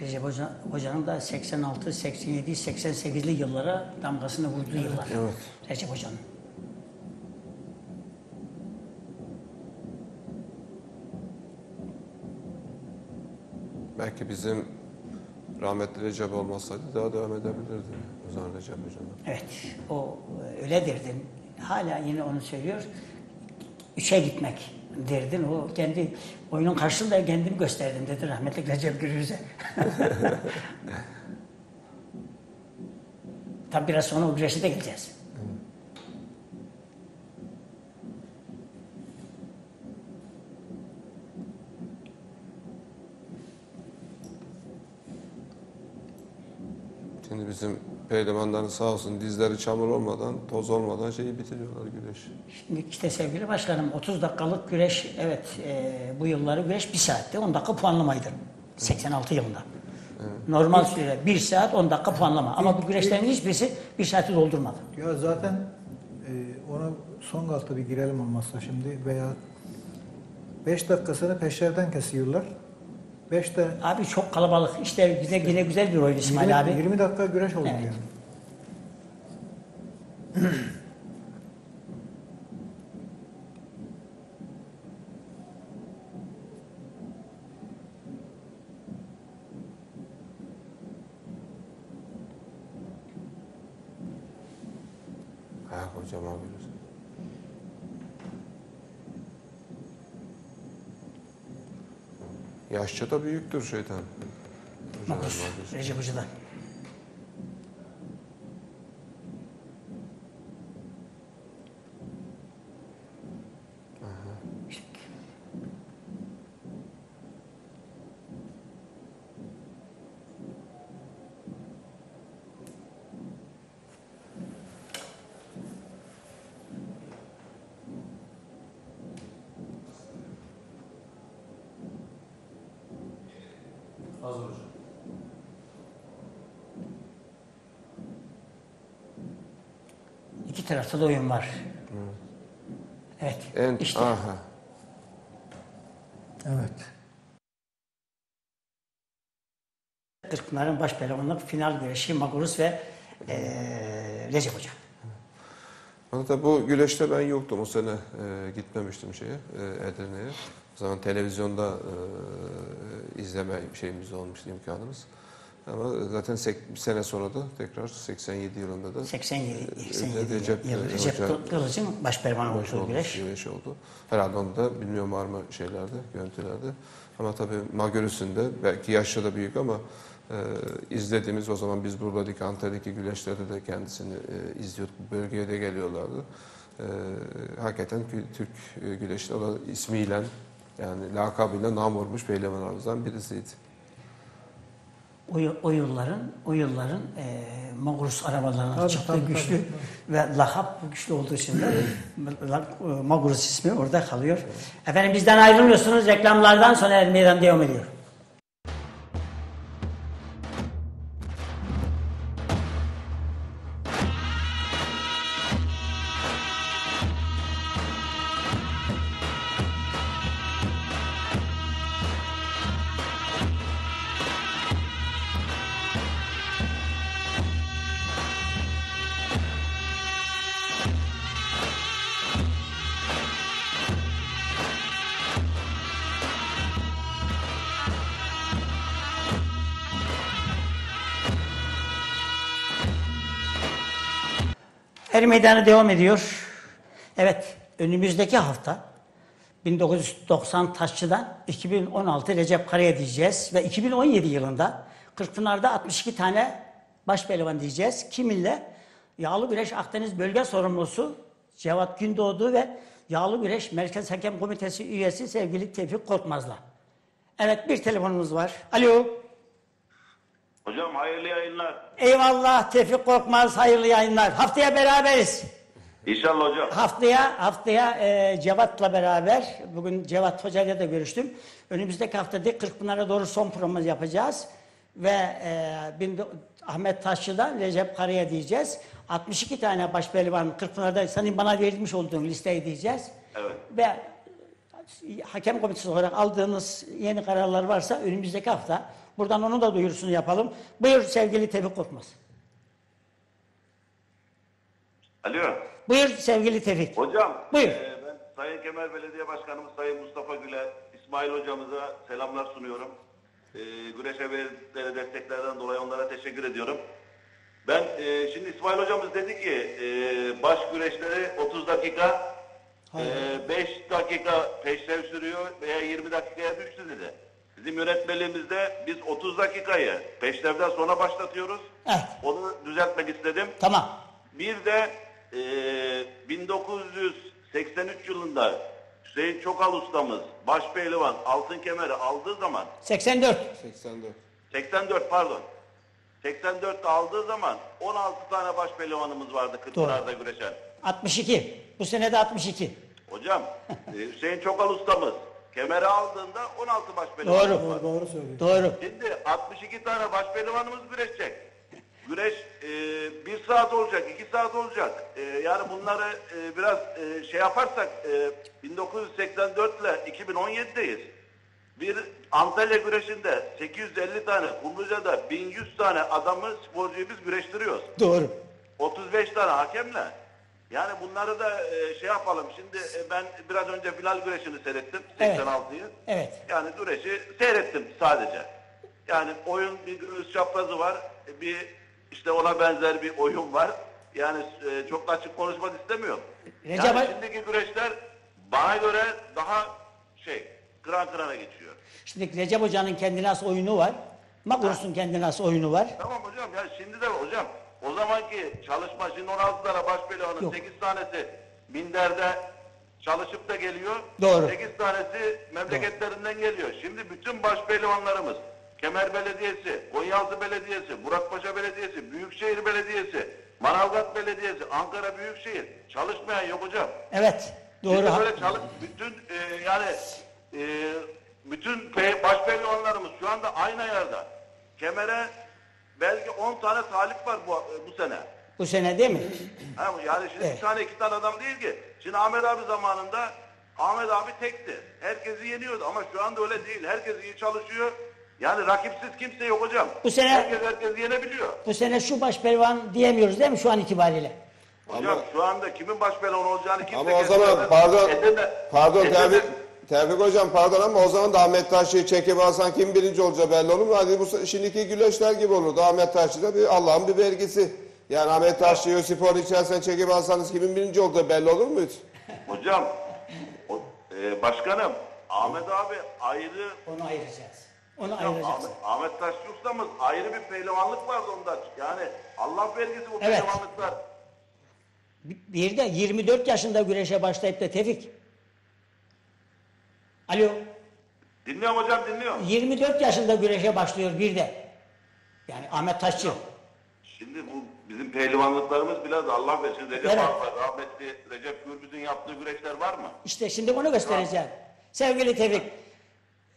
Recep Hoca, Hoca'nın da 86, 87, 88'li yıllara damgasını vurduğu yıllar. Evet. Recep Hoca'nın. Belki bizim rahmetli Recep olmasaydı daha devam edebilirdi. O zaman Recep Hoca'nın. Evet, o e, öyle derdin. Hala yine onu söylüyor. Üçe gitmek derdin. O kendi oyunun karşısında kendimi gösterdim dedi rahmetli Recep Gürüz'e. Tabi biraz sonra o güreşe de geleceğiz. Şimdi bizim pehlivanların sağ olsun dizleri çamur olmadan, toz olmadan şeyi bitiriyorlar güreş. Şimdi işte sevgili başkanım 30 dakikalık güreş evet e, bu yılları güreş bir saatte 10 dakika puanlamaydı. 86 yılında. Normal süre 1 saat 10 dakika puanlama. Ama bu güreşlerin hiçbirisi bir saati doldurmadı. Ya zaten e, ona son galta bir girelim olmazsa şimdi veya 5 dakikasını peşlerden kesiyorlar. 5 de Abi çok kalabalık. İşte bize yine güzel bir oyun 20, İsmail abi. 20 dakika güreş oldu Evet. yani. Ha hocam abi. Da büyüktür şeytan. Hocalar Makus. Recep Hoca'dan. İki tarafta da oyun var. En, İşte. aha. Evet. Kırkpınar'ın baş pehlivanlık final güreşi Magurus ve eee Recep Hoca. Hatta bu güleşte ben yoktum o sene e, gitmemiştim şeye e, Edirne'ye. O zaman televizyonda e, izleme şeyimiz olmuştu imkanımız. Ama zaten sek- bir sene sonra da tekrar 87 yılında da 87, e, 87 Recep, yıl e, Recep Hoca Kılıç'ın baş pehlivanı baş olduğu olduğu güreş. güreş oldu. Herhalde onu da bilmiyorum var mı şeylerde, görüntülerde. Ama tabii Magörüs'ün de belki yaşça da büyük ama e, izlediğimiz o zaman biz buradaki Antalya'daki güreşlerde de kendisini e, izliyorduk. Bölgeye de geliyorlardı. E, hakikaten Türk e, güreşinde o da ismiyle yani lakabıyla nam vurmuş pehlivanlarımızdan birisiydi. O, o yılların, o yılların eee Magurus arabalarının Tabii, çıktığı tabii, güçlü ve lakap güçlü olduğu için de e, Magurus ismi orada kalıyor. Efendim bizden ayrılmıyorsunuz. Reklamlardan sonra Er Meydan devam ediyor. Er Meydanı devam ediyor. Evet, önümüzdeki hafta 1990 Taşçı'dan 2016 Recep Kara'ya diyeceğiz ve 2017 yılında Kırkpınar'da 62 tane baş pehlivan diyeceğiz. Kiminle? Yağlı Güreş Akdeniz Bölge Sorumlusu Cevat Gündoğdu ve Yağlı Güreş Merkez Hakem Komitesi üyesi sevgili Tevfik Korkmaz'la. Evet bir telefonumuz var. Alo. Hocam hayırlı yayınlar. Eyvallah Tevfik Korkmaz hayırlı yayınlar. Haftaya beraberiz. İnşallah hocam. Haftaya haftaya e, Cevat'la beraber bugün Cevat Hoca'yla da görüştüm. Önümüzdeki hafta değil Kırkpınar'a doğru son programı yapacağız ve e, bin- Ahmet Taşçı'dan Recep Kara'ya diyeceğiz. 62 tane baş pehlivan Kırkpınar'da senin bana verilmiş olduğun listeyi diyeceğiz. Evet. Ve hakem komitesi olarak aldığınız yeni kararlar varsa önümüzdeki hafta buradan onu da duyurusunu yapalım. Buyur sevgili Tevfik Korkmaz. Alo. Buyur sevgili Tevfik. Hocam. Buyur. e, ben Sayın Kemer Belediye Başkanımız Sayın Mustafa Gül'e, İsmail hocamıza selamlar sunuyorum. E, güreşe verdikleri desteklerden dolayı onlara teşekkür ediyorum. Ben e, şimdi İsmail hocamız dedi ki e, baş güreşleri 30 dakika, 5 dakika peşrev sürüyor veya 20 dakikaya düştü dedi. Bizim yönetmeliğimizde biz 30 dakikayı peşrevden sonra başlatıyoruz. Evet. Onu düzeltmek istedim. Tamam. Bir de e, 1983 yılında Hüseyin Çokal ustamız baş pehlivan altın kemeri aldığı zaman 84. 84. 84 pardon 84'te aldığı zaman 16 tane baş pehlivanımız vardı Kırkpınar'da güreşen. 62. Bu sene de 62. Hocam e, Hüseyin Çokal ustamız kemeri aldığında 16 baş Doğru. var. Doğru söylüyor. Doğru. Şimdi 62 tane baş pehlivanımız güreşecek. Güreş e, bir saat olacak, iki saat olacak. E, yani bunları e, biraz e, şey yaparsak e, 1984 ile 2017'deyiz. Bir Antalya güreşinde 850 tane, Kumluca'da 1100 tane adamı sporcuyu biz güreştiriyoruz. Doğru. 35 tane hakemle. Yani bunları da e, şey yapalım. Şimdi e, ben biraz önce final güreşini seyrettim. Evet. 86'yı. Evet. Yani güreşi seyrettim sadece. Yani oyun bir göğüs çaprazı var. Bir işte ona benzer bir oyun var. Yani e, çok da açık konuşmak istemiyorum. Recep yani şimdiki güreşler bana göre daha şey kıran kırana geçiyor. Şimdi Recep Hoca'nın kendine has oyunu var. Magurus'un kendine has oyunu var. Tamam hocam ya şimdi de hocam o zamanki çalışma şimdi 16 tane baş pehlivanın Yok. 8 tanesi Binder'de çalışıp da geliyor. Doğru. 8 tanesi memleketlerinden geliyor. Şimdi bütün baş pehlivanlarımız Kemer Belediyesi, Konyaaltı Belediyesi, Muratpaşa Belediyesi, Büyükşehir Belediyesi, Manavgat Belediyesi, Ankara Büyükşehir çalışmayan yok hocam. Evet. Doğru. Şimdi böyle çalış, bütün e, yani e, bütün pe, baş pehlivanlarımız şu anda aynı ayarda. Kemere belki 10 tane talip var bu, bu sene. Bu sene değil mi? Ha, yani şimdi Evet. bir tane iki tane adam değil ki. Şimdi Ahmet abi zamanında Ahmet abi tekti. Herkesi yeniyordu ama şu anda öyle değil. Herkes iyi çalışıyor. Yani rakipsiz kimse yok hocam. Bu sene- Herkes herkesi yenebiliyor. Bu sene şu baş pehlivan diyemiyoruz değil mi şu an itibariyle? Hocam şu anda kimin baş belon olacağını kimse Ama o zaman pardon, Edirne- pardon Edirne- Tevfik, Tevfik hocam pardon ama o zaman da Ahmet Taşçı'yı çekip alsan kim birinci olacak belli olur mu? Hadi bu şimdiki güleşler gibi olurdu. Ahmet Taşçı da bir Allah'ın bir vergisi. Yani Ahmet Taşçı'yı spor içersen çekip alsanız kimin birinci olacağı belli olur mu hiç? Hocam, o, e, başkanım, Ahmet abi ayrı, Onu ayıracağız. Onu Hocam, ayıracağız. Ahmet, Ahmet Taşçı ustamız ayrı bir pehlivanlık vardı onda. Yani Allah vergisi bu Evet. pehlivanlıklar. Bir de 24 yaşında güreşe başlayıp da Tevfik. Alo. Dinliyorum hocam dinliyorum. 24 yaşında güreşe başlıyor bir de. Yani Ahmet Taşçı. Şimdi bu bizim pehlivanlıklarımız biraz Allah versin. Recep Evet. var, rahmetli Recep Gürbüz'ün yaptığı güreşler var mı? İşte şimdi onu göstereceğim. Sevgili Tevfik.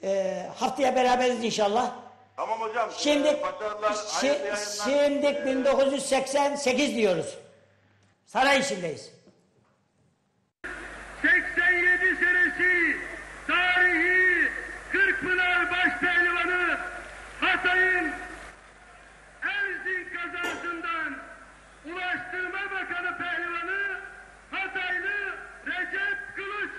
e, haftaya beraberiz inşallah. Tamam hocam. Şimdi e, başarılar, şi- hayırlı yayınlar. şimdi 1988 diyoruz. Saray içindeyiz. 87 senesi tarihi Kırkpınar Başpehlivanı Hatay'ın Erzin kazasından Ulaştırma Bakanı Pehlivanı Hataylı Recep Kılıç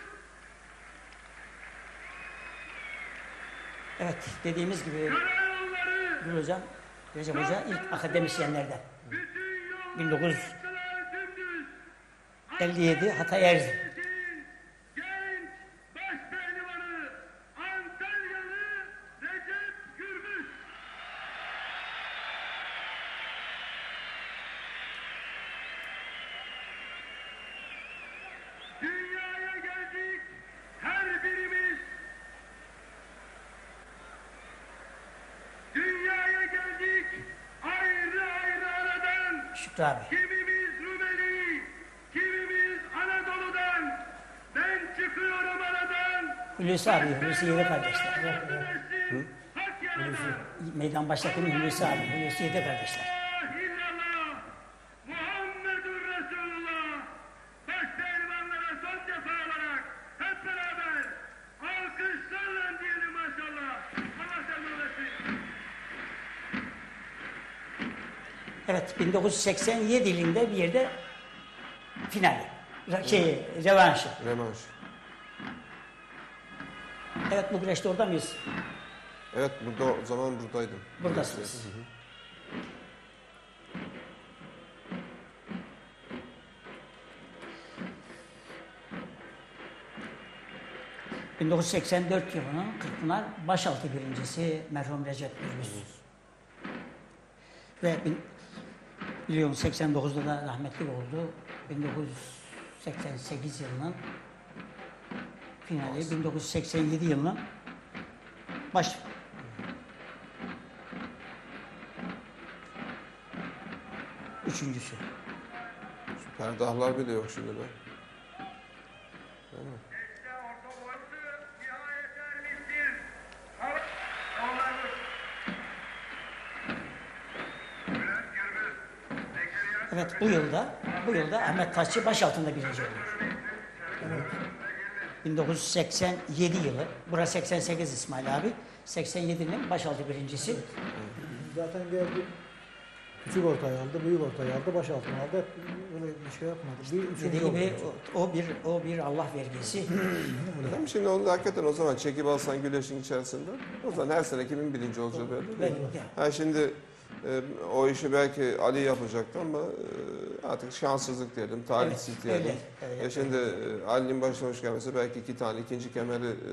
Evet dediğimiz gibi Gül Hocam, Recep Hoca ilk akademisyenlerden. bütün yolları 1957 dümdüz Hatay Erzin. genç başpehlivanı Antalyalı Recep Gürbüz. Dünyaya geldik her birimiz. Dünyaya geldik ayrı ayrı abi. Kimimiz Rumeli, kimimiz Anadolu'dan. Ben çıkıyorum aradan. Hulusi abi, Hulusi Yedi kardeşler. Yarada. Meydan baştakinin Hulusi abi, Hulusi Yedi kardeşler. La ilahe illallah. Muhammedur Resulullah. Başpehlivanlara son defa olarak hep beraber alkışlarla diyelim maşallah. Allah sen olasın. Evet, 1987 yılında bir yerde finali. Şey, revanşı. Revanş. Evet, bu güreşte orada mıyız? Evet burada o zaman buradaydım. Buradasınız. ...1984 yılının Kırkpınar başaltı birincisi merhum Recep Gürbüz. Ve bin, biliyorum 89'da da rahmetli oldu. 1988 yılının finali, 1987 yılının baş Üçüncüsü. Perdahlar bile yok şimdi be. İşte orta Evet bu yılda bu yılda Ahmet Taşçı baş altında birinci oluyor. 1987 yılı. Burası 88 İsmail abi. 87'nin başaltı birincisi. Zaten geldi. Küçük ortaya aldı, büyük ortaya aldı, baş altına aldı. Öyle bir şey yapmadı. Bir Dediği gibi o, o bir o bir Allah vergisi. Hem şimdi onu da hakikaten o zaman çekip alsan güleşin içerisinde o zaman her sene kimin birinci olacağı belli değil. Ha şimdi e, o işi belki Ali yapacaktı ama e, artık şanssızlık diyelim, talihsiz Evet, diyelim. öyle, öyle. E şimdi e, Ali'nin başına hoş gelmesi belki iki tane ikinci kemeri e,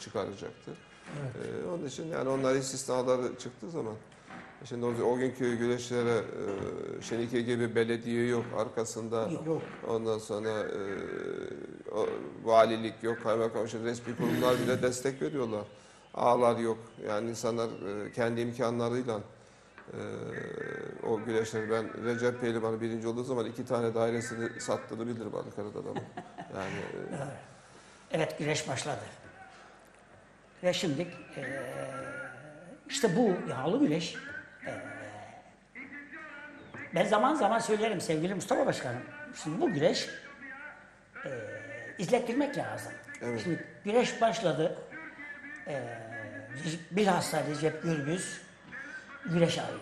çıkaracaktı. E, onun için yani onlar istisnaları çıktığı zaman Şimdi o, o günkü güreşlere e, Şenike gibi belediye yok arkasında. Yok. Ondan sonra e, o, valilik yok, kaymakam resmi kurumlar bile destek veriyorlar. Ağlar yok. Yani insanlar e, kendi imkanlarıyla e, o güreşleri ben Recep Pehlivan birinci olduğu zaman iki tane dairesini sattığını bilir bana karada adamın. Yani e, Evet güreş başladı. Ve şimdi eee, işte bu yağlı güreş eee, Ben zaman zaman söylerim sevgili Mustafa Başkanım. Şimdi bu güreş e, izlettirmek lazım. Evet. Şimdi güreş başladı. E, bilhassa Recep Gürbüz güreş arıyor.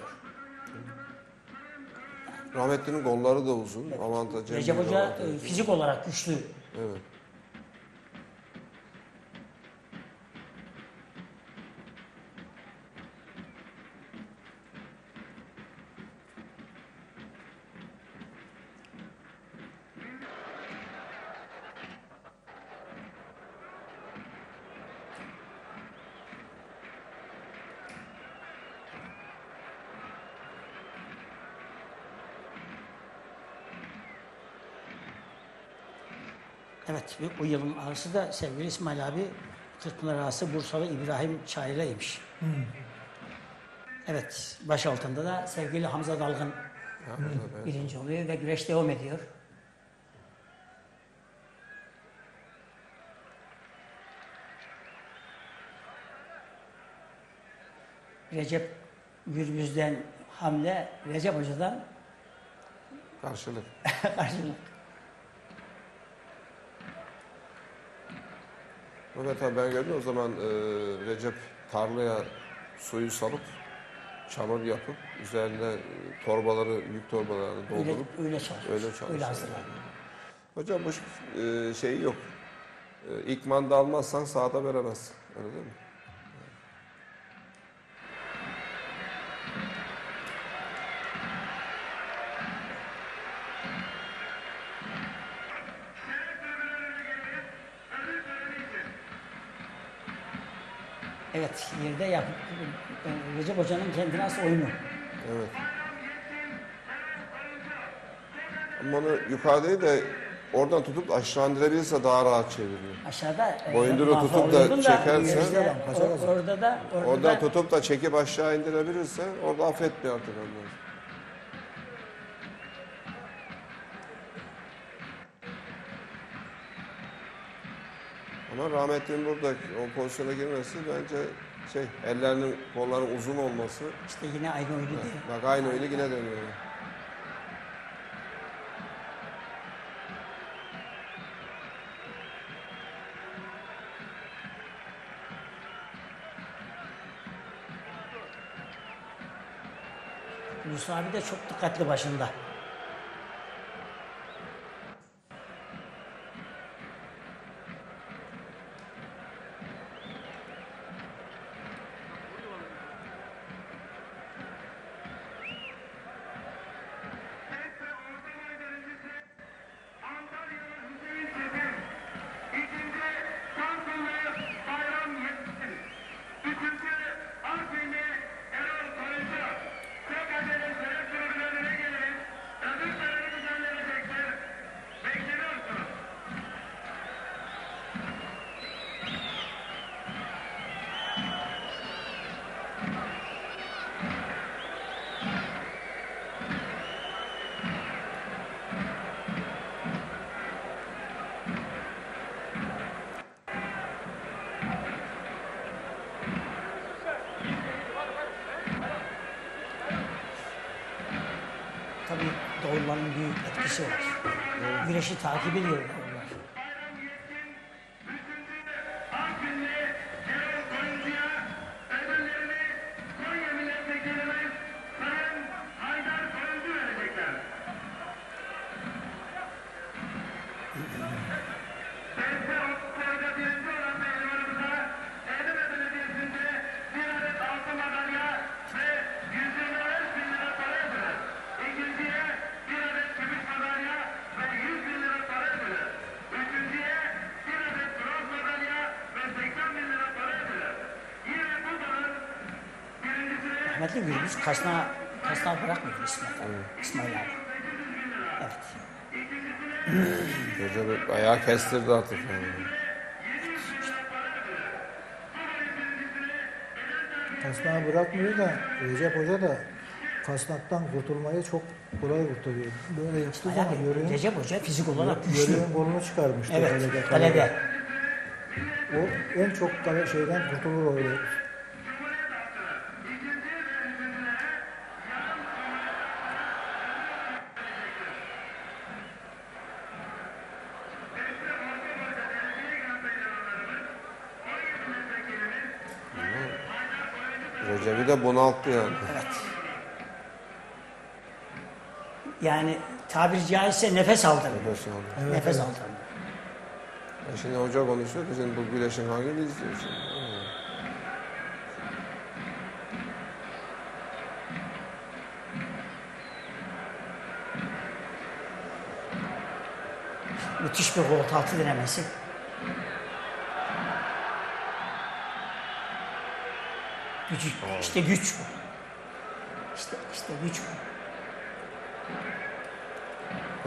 Rahmetli'nin golları da uzun. Avantajı. Recep Hoca e, fizik olarak güçlü. Evet. Evet, ve bu yılın ağası da sevgili İsmail abi Kırkpınar ağası Bursalı İbrahim Çayıra'ymış. Evet, baş altında da sevgili Hamza Dalgın birinci oluyor ve güreş devam ediyor. Recep Gürbüz'den hamle, Recep Hoca'dan Karşılık. karşılık. Mehmet abi ben gördüm o zaman e, Recep tarlaya suyu salıp çamur yapıp üzerine e, torbaları, yük torbalarını Öyle, doldurup öyle çalışıyor. öyle. Öyle hazırlanıyor. Hocam bu e, şeyi yok. E, ilk manda almazsan sağda veremezsin. Öyle değil mi? Evet, yerde yap. e, Recep Hoca'nın kendine has oyunu. Evet. Ama onu yukarıdayı da oradan tutup aşağı indirebilirse daha rahat çeviriyor. Aşağıda e, Boyunduru tutup da çekerse- işte orada da orada Oradan da tutup da çekip aşağı indirebilirse orada affetmiyor artık onları. Ama rahmetlinin burada o pozisyona girmesi bence şey ellerinin kolların uzun olması işte yine aynı oyunu diyor. bak aynı oyunu yine dönüyor. Musa abi de çok dikkatli başında. Etkisi var. Güreşi takip ediyorlar Rahmetli Gürbüz kasna, kasna bırakmıyor İsmail, İsmail abi. Evet. Recep ayağı kestirdi artık. Yani. Kasnağı bırakmıyor da Recep Hoca da kasnaktan kurtulmayı çok kolay kurtuluyor. Böyle yaptığı İsmail zaman abi, yöreğin, Recep Hoca fizik olarak güçlü. yöreğin kolunu çıkarmıştı Evet, kalede. kalede. O en çok kale şeyden kurtulur öyle. De bunalttı yani. Evet. Yani tabiri caizse nefes aldırdı. Nefes aldı. nefes aldırdı. E Şimdi hoca konuşuyor da şimdi bu güreşin hangini izliyorsun? Müthiş bir volt altı denemesi. Gücü, işte güç bu. İşte, işte güç bu.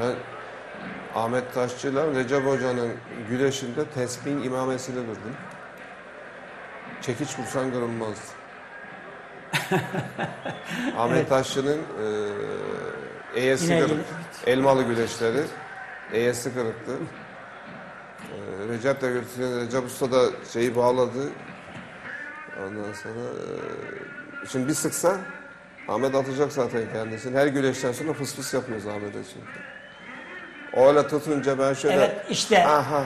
Ben Ahmet Taşçı'yla Recep Hoca'nın güreşinde tesbih imamesini durdum. Çekiç vursan kırılmaz. Ahmet Taşçı'nın e, Yine- kırık. yine- Elmalı güreşleri. Eyesi kırıktı. E, Recep de. Recep Usta da şeyi bağladı. Ondan sonra e, şimdi bir sıksa Ahmet atacak zaten kendisini. Her güreşten sonra fıs fıs yapıyoruz Ahmet'e çünkü. Öyle tutunca ben şöyle... Evet, işte. Aha.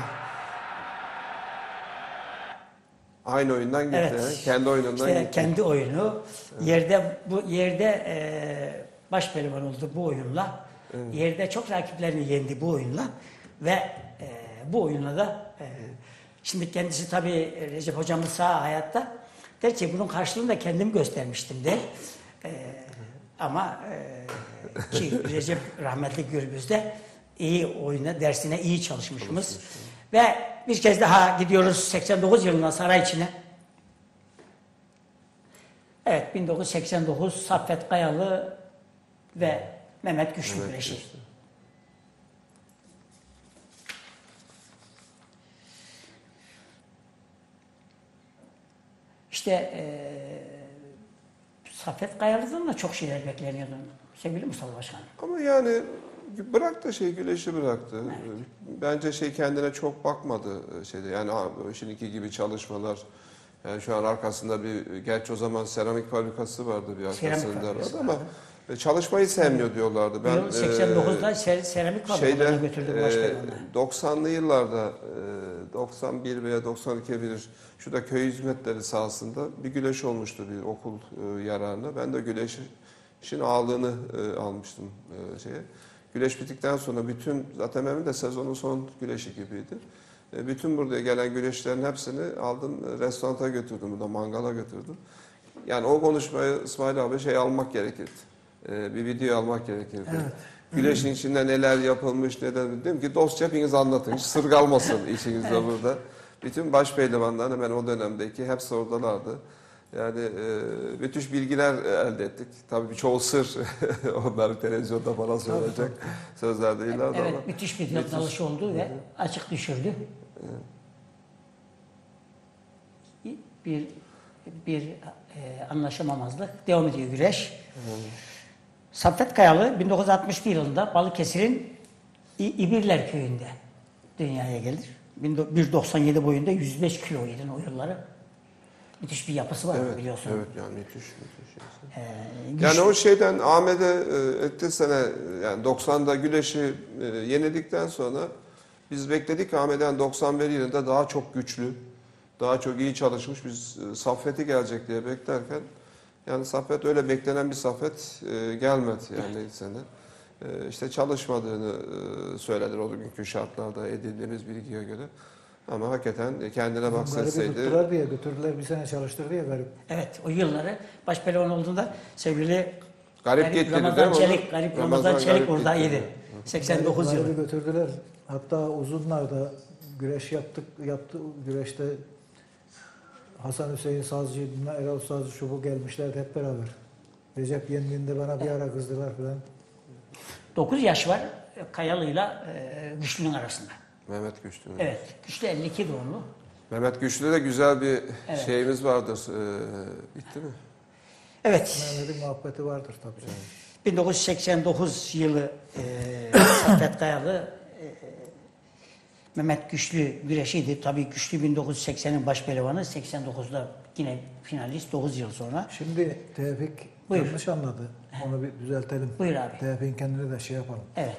Aynı oyundan gitti. Evet. Kendi oyunundan İşte gitti. kendi oyunu yerde bu yerde e, baş pehlivan oldu bu oyunla. Yerde çok rakiplerini yendi bu oyunla ve e, bu oyunla da e, şimdi kendisi tabii Recep hocamız sağ hayatta der ki bunun karşılığını da kendim göstermiştim der. E, ama e, ki Recep rahmetli Gürbüz de iyi oyuna dersine iyi çalışmışımız. Ve bir kez daha gidiyoruz 89 yılına saray içine. Evet 1989 Saffet Kayalı ve Mehmet Güçlü güreşi. İşte eee Saffet Kayalı'dan da çok şeyler bekleniyordu sevgili Mustafa Başkan. Ama yani bıraktı şey güleşi bıraktı. Bence şey kendine çok bakmadı şeyde. Yani şimdiki gibi çalışmalar yani şu an arkasında bir gerçi o zaman seramik fabrikası vardı bir arkasında vardı ama çalışmayı sevmiyor diyorlardı. Ben Ben, 89'da e, ser, seramik fabrikalarına götürdüm e, başkanımla. 90'lı yıllarda e, 91 veya 92 bilir şurada köy hizmetleri sahasında bir güleş olmuştu bir okul e, yararına. Ben de güleşin ağırlığını e, almıştım e, şeye. Güleş bittikten sonra bütün zaten benim de sezonun son güleşi gibiydi. E, bütün buraya gelen güleşlerin hepsini aldım e, restoranta götürdüm burada mangala götürdüm. Yani o konuşmayı İsmail abi şey almak gerekirdi. E, bir video almak gerekirdi. Güleşin içinde neler yapılmış, neden dedim ki dostça hepiniz anlatın. Hiç sır kalmasın işinizde burada. Bütün baş pehlivanlar hemen o dönemdeki hepsi oradalardı. Yani e, müthiş bilgiler elde ettik. Tabii birçoğu sır. Onları televizyonda bana söyleyecek sözler değillerdi ama. Evet müthiş bir dalış oldu ve açık düşürdü. Bir bir e, anlaşamamazlık devam ediyor güreş. Saffet Kayalı 1961 yılında Balıkesir'in İbirler köyünde dünyaya gelir. 1.97 boyunda 105 kilo yedin o yılları. Müthiş bir yapısı var Evet, biliyorsun. evet yani müthiş müthiş. Ee, güç- Yani o şeyden Ahmet'e e, etti sene yani 90'da Güleş'i e, yenildikten sonra biz bekledik Ahmet'ten 91 yılında daha çok güçlü, daha çok iyi çalışmış biz e, Saffet'i gelecek diye beklerken yani Saffet öyle beklenen bir Saffet e, gelmedi yani sene. E, işte çalışmadığını e, söylediler o günkü şartlarda edindiğimiz bilgiye göre. Ama hakikaten kendine Garibi baksaydı tuttular diye götürdüler bir sene çalıştırdı ya garip. Evet o yılları baş pehlivan olduğunda sevgili Garip gitti Ramazan değil mi Çelik? Garip Ramazan Ramazan, Çelik Garip buradaydı. gitti. 89 Garibi yılı. götürdüler. Hatta uzunlarda güreş yaptık, yaptı güreşte Hasan Hüseyin Sazcı, Erol Sazcı şu bu gelmişlerdi hep beraber. Recep yendiğinde bana bir ara kızdılar falan. 9 yaş var Kayalı'yla e, Güçlü'nün arasında. Mehmet Güçlü. Evet. Güçlü 52 doğumlu. Mehmet Güçlü'de de güzel bir Evet. şeyimiz vardır. Ee, bitti mi? Evet. Mehmet'in muhabbeti vardır tabii. canım. 1989 yılı e, Saffet Kayalı e, Mehmet Güçlü güreşiydi. Tabii Güçlü 1980'in baş pehlivanı. 89'da yine finalist 9 yıl sonra. Şimdi Tevfik Buyur. yanlış anladı. Onu bir düzeltelim. Buyur abi. Tevfik'in kendine de şey yapalım. Evet.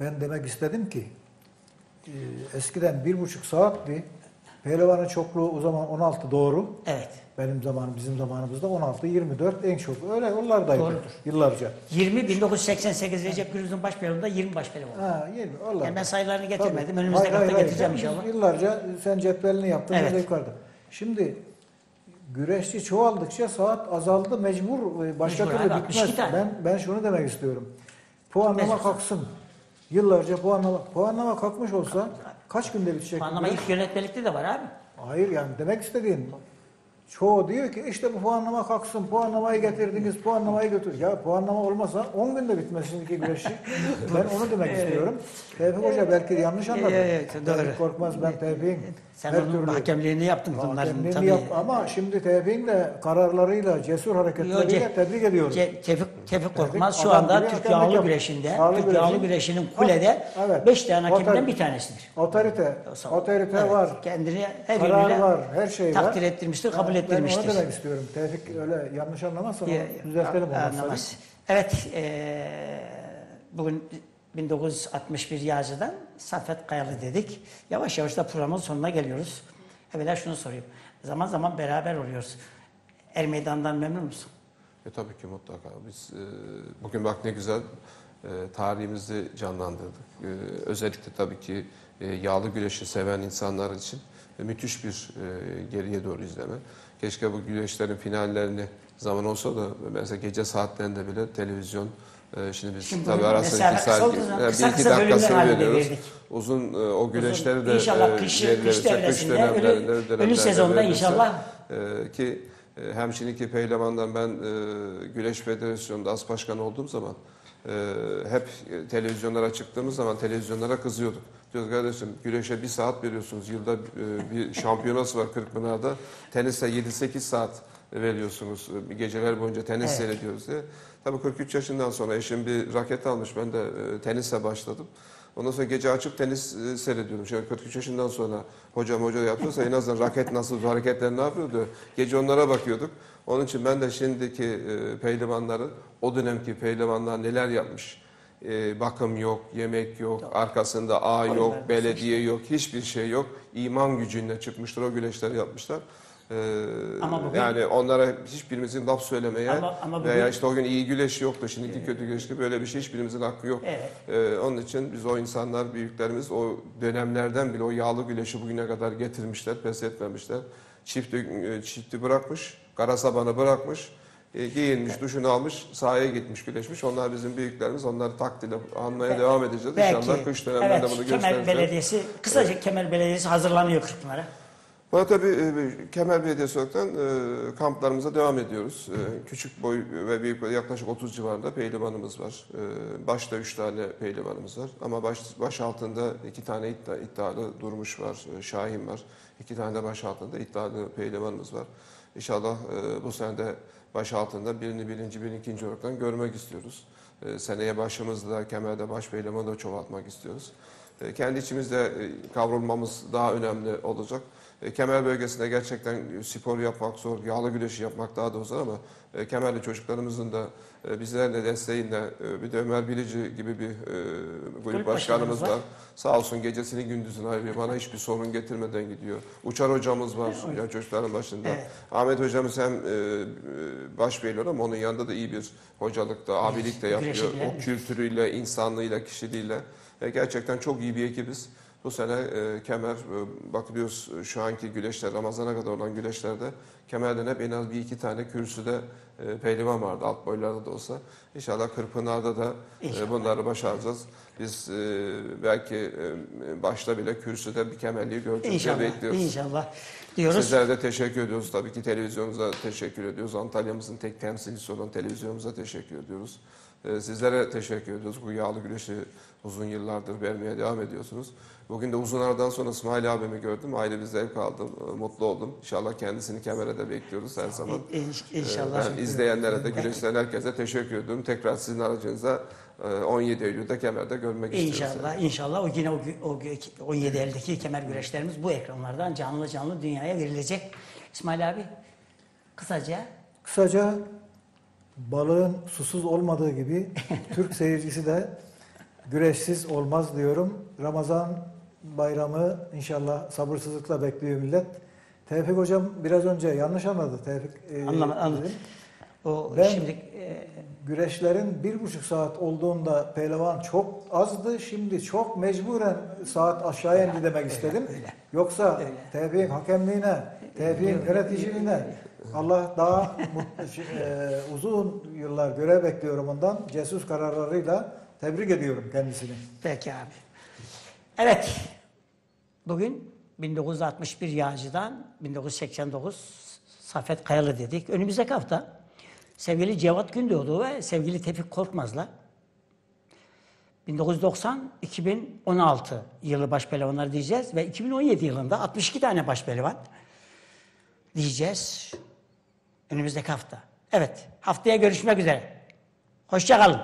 Ben demek istedim ki e, eskiden bir buçuk saatti Pehlivanın çokluğu o zaman 16 doğru. Evet. Benim zamanım, bizim zamanımızda 16, 24 en çok. Öyle yollardaydı Doğrudur. yıllarca. 20 1988 Recep Gürüz'ün baş pehlivanında 20 baş pehlivan. Ha, 20, oralarda. Yani ben sayılarını getirmedim. Tabii. Önümüzdeki hafta getireceğim hayır. inşallah. Yıllarca sen cetvelini yaptın Evet. yukarıda. Şimdi güreşçi çoğaldıkça saat azaldı mecbur e, başka Mecbur türlü abi, 62 bitmez. Ben ben şunu demek istiyorum. Puanlama Mecbur. kalksın. Yıllarca puanlama puanlama kalkmış olsa kaç günde bitecek? Puanlama ilk yönetmelikte de var abi. Hayır yani demek istediğim çoğu diyor ki işte bu puanlama kalksın, puanlamayı getirdiniz, puanlamayı götür. Ya puanlama olmasa 10 günde bitmez şimdiki güreşi. ben onu demek istiyorum. Tevfik Hoca belki yanlış anladı. Evet, doğru. Tevfik Korkmaz ben Tevfik'in Sen her onun türlü hakemliğini yaptın bunların tabii. yap ama şimdi Tevfik'in de kararlarıyla, cesur hareketleriyle Ce- tebrik ediyorum. Ce- Tevfik, Tevfik Korkmaz şu anda Türk Yağlı Güreşi'nde, Türk Yağlı Güreş'in- Güreşi'nin kulede Evet. 5 tane hakemden bir tanesidir. Otorite, otorite var. Kendini her yönüyle var, her şey var. takdir ettirmiştir, kabul Ben ettirmiştir. onu demek istiyorum. Tevfik öyle yanlış onu düzeltelim olmazsa. anlamaz. Evet, eee, bugün 1961 yazıdan Safet Kayalı dedik. Yavaş yavaş da programın sonuna geliyoruz. Evvela şunu sorayım. Zaman zaman beraber oluyoruz. Er Meydan'dan memnun musun? E, tabii ki mutlaka. Biz e, bugün bak ne güzel e, tarihimizi canlandırdık. E, özellikle tabii ki e, yağlı güreşi seven insanlar için e, müthiş bir e, geriye doğru izleme. Keşke bu güreşlerin finallerini zaman olsa da mesela gece saatlerinde bile televizyon e, şimdi biz Şimdi tabii arasında iki saat, yani kısa bir iki veriyoruz. verdik. Uzun e, o güreşleri de İnşallah e, kış- verilecek. kış devresinde, ölü- ölü dönemlerde sezonda inşallah. e, ki e, hem şimdiki pehlivandan ben e, Güreş Federasyonu'nda as başkan olduğum zaman e, hep televizyonlara çıktığımız zaman televizyonlara kızıyorduk. Diyoruz kardeşim güreşe bir saat veriyorsunuz. Yılda e, bir şampiyonası var Kırkpınar'da. Tenise 7-8 saat veriyorsunuz. Geceler boyunca tenis Evet. seyrediyoruz diye. Tabii 43 yaşından sonra eşim bir raket almış. Ben de e, tenise başladım. Ondan sonra gece açıp tenis e, seyrediyordum. Şimdi 43 yaşından sonra hocam hoca yapıyorsa en azından raket nasıl, hareketler ne yapıyordu? Gece onlara bakıyorduk. Onun için ben de şimdiki e, pehlivanların, o dönemki pehlivanlar neler yapmış? E, bakım yok, yemek yok, arkasında ağ yok, belediye yok, hiçbir şey yok. İman gücüyle çıkmışlar, o güreşleri yapmışlar. E, Ama bugün- yani onlara hiçbirimizin laf söylemeye Ama- ama bugün- veya işte o gün iyi güreş yoktu, şimdiki kötü güreş gibi böyle bir şey hiçbirimizin hakkı yok. Evet. Ee, onun için biz o insanlar, büyüklerimiz o dönemlerden bile o yağlı güleşi bugüne kadar getirmişler, pes etmemişler. Çifti, e, çifti bırakmış, kara sabanı bırakmış, e, giyinmiş, duşunu almış, sahaya gitmiş, güleşmiş. Onlar bizim büyüklerimiz, onları takdirle anmaya devam edeceğiz. İnşallah kış dönemlerinde evet, bunu Kemer göstereceğiz. Belediyesi, kısaca Kemer Belediyesi hazırlanıyor Kırkpınar'a. Bana tabii e, Kemer Belediyesi olaraktan e, kamplarımıza devam ediyoruz. E, küçük boy ve büyük boy yaklaşık 30 civarında pehlivanımız var. Başta 3 tane pehlivanımız var. Ama baş, baş altında 2 tane iddia, iddialı Durmuş var, Şahin var. 2 tane de baş altında iddialı pehlivanımız var. İnşallah bu sene de baş altında birini birinci, birini ikinci olaraktan görmek istiyoruz. Seneye başımızda Kemer'de baş pehlivanı da çoğaltmak istiyoruz. Kendi içimizde kavrulmamız daha önemli olacak. E, Kemer bölgesinde gerçekten spor yapmak zor, yağlı güreşi yapmak daha da zor ama e, Kemerli çocuklarımızın da e, bizlerle desteğiyle e, bir de Ömer Bilici gibi bir e, Kulüp başkanımız var. var. Sağ olsun gecesini gündüzünü ayırıyor. Bana hiçbir sorun getirmeden gidiyor. Uçar hocamız var ya çocukların başında. Evet. Ahmet hocamız hem e, e, başbeyler ama onun yanında da iyi bir hocalıkta, abilik de yapıyor. O kültürüyle, insanlığıyla, kişiliğiyle. E, gerçekten çok iyi bir ekibiz. Bu sene e, Kemer, e, bakıyoruz e, şu anki güleşler, Ramazan'a kadar olan güleşlerde Kemer'den hep en az bir iki tane kürsüde e, pehlivan vardı, alt boylarda da olsa. İnşallah Kırpınar'da da e, bunları başaracağız. Biz e, belki e, başta bile kürsüde bir Kemerliği göreceğiz diye İnşallah, bekliyoruz. inşallah diyoruz. Sizlere de teşekkür ediyoruz. Tabii ki televizyonunuza teşekkür ediyoruz. Antalya'mızın tek temsilcisi olan televizyonumuza teşekkür ediyoruz. Ee, Sizlere teşekkür ediyoruz. Bu yağlı güreşi uzun yıllardır vermeye devam ediyorsunuz. Bugün de uzun aradan sonra İsmail abimi gördüm. Ayrı bir zevk aldım. Ee, Mutlu oldum. İnşallah kendisini kamerada bekliyoruz her zaman. Ee, İnşallah. Ben izleyenlere de güreşleyen herkese teşekkür ediyorum. Tekrar sizin aracınıza e, 17 Eylül'de Kemer'de görmek istiyoruz. İnşallah, inşallah o yine o, o gü- 17 eldeki kemer güreşlerimiz bu ekranlardan canlı canlı dünyaya verilecek. İsmail abi, kısaca Kısaca balığın susuz olmadığı gibi Türk seyircisi de güreşsiz olmaz diyorum. Ramazan bayramı inşallah sabırsızlıkla bekliyor millet. Tevfik hocam biraz önce yanlış anladı. Tevfik e, anladım. O Ben- şimdi e, Güreşlerin bir buçuk saat olduğunda pehlivan çok azdı. Şimdi çok mecburen saat aşağıya indi demek istedim. Yoksa Tevfik'in hakemliğine, Tevfik'in yöneticiliğine Allah daha mutlu, e, uzun yıllar görev bekliyorum ondan. Cesur kararlarıyla tebrik ediyorum kendisini. Peki abi. Evet. Bugün 1961 Yağcı'dan 1989 Safet Kayalı dedik. Önümüzdeki hafta sevgili Cevat Gündoğdu ve sevgili Tevfik Korkmaz'la 1990-2016 yılı başpehlivanlar diyeceğiz ve 2017 yılında 62 tane başpehlivan diyeceğiz. Önümüzdeki hafta. Evet, haftaya görüşmek üzere. Hoşça kalın.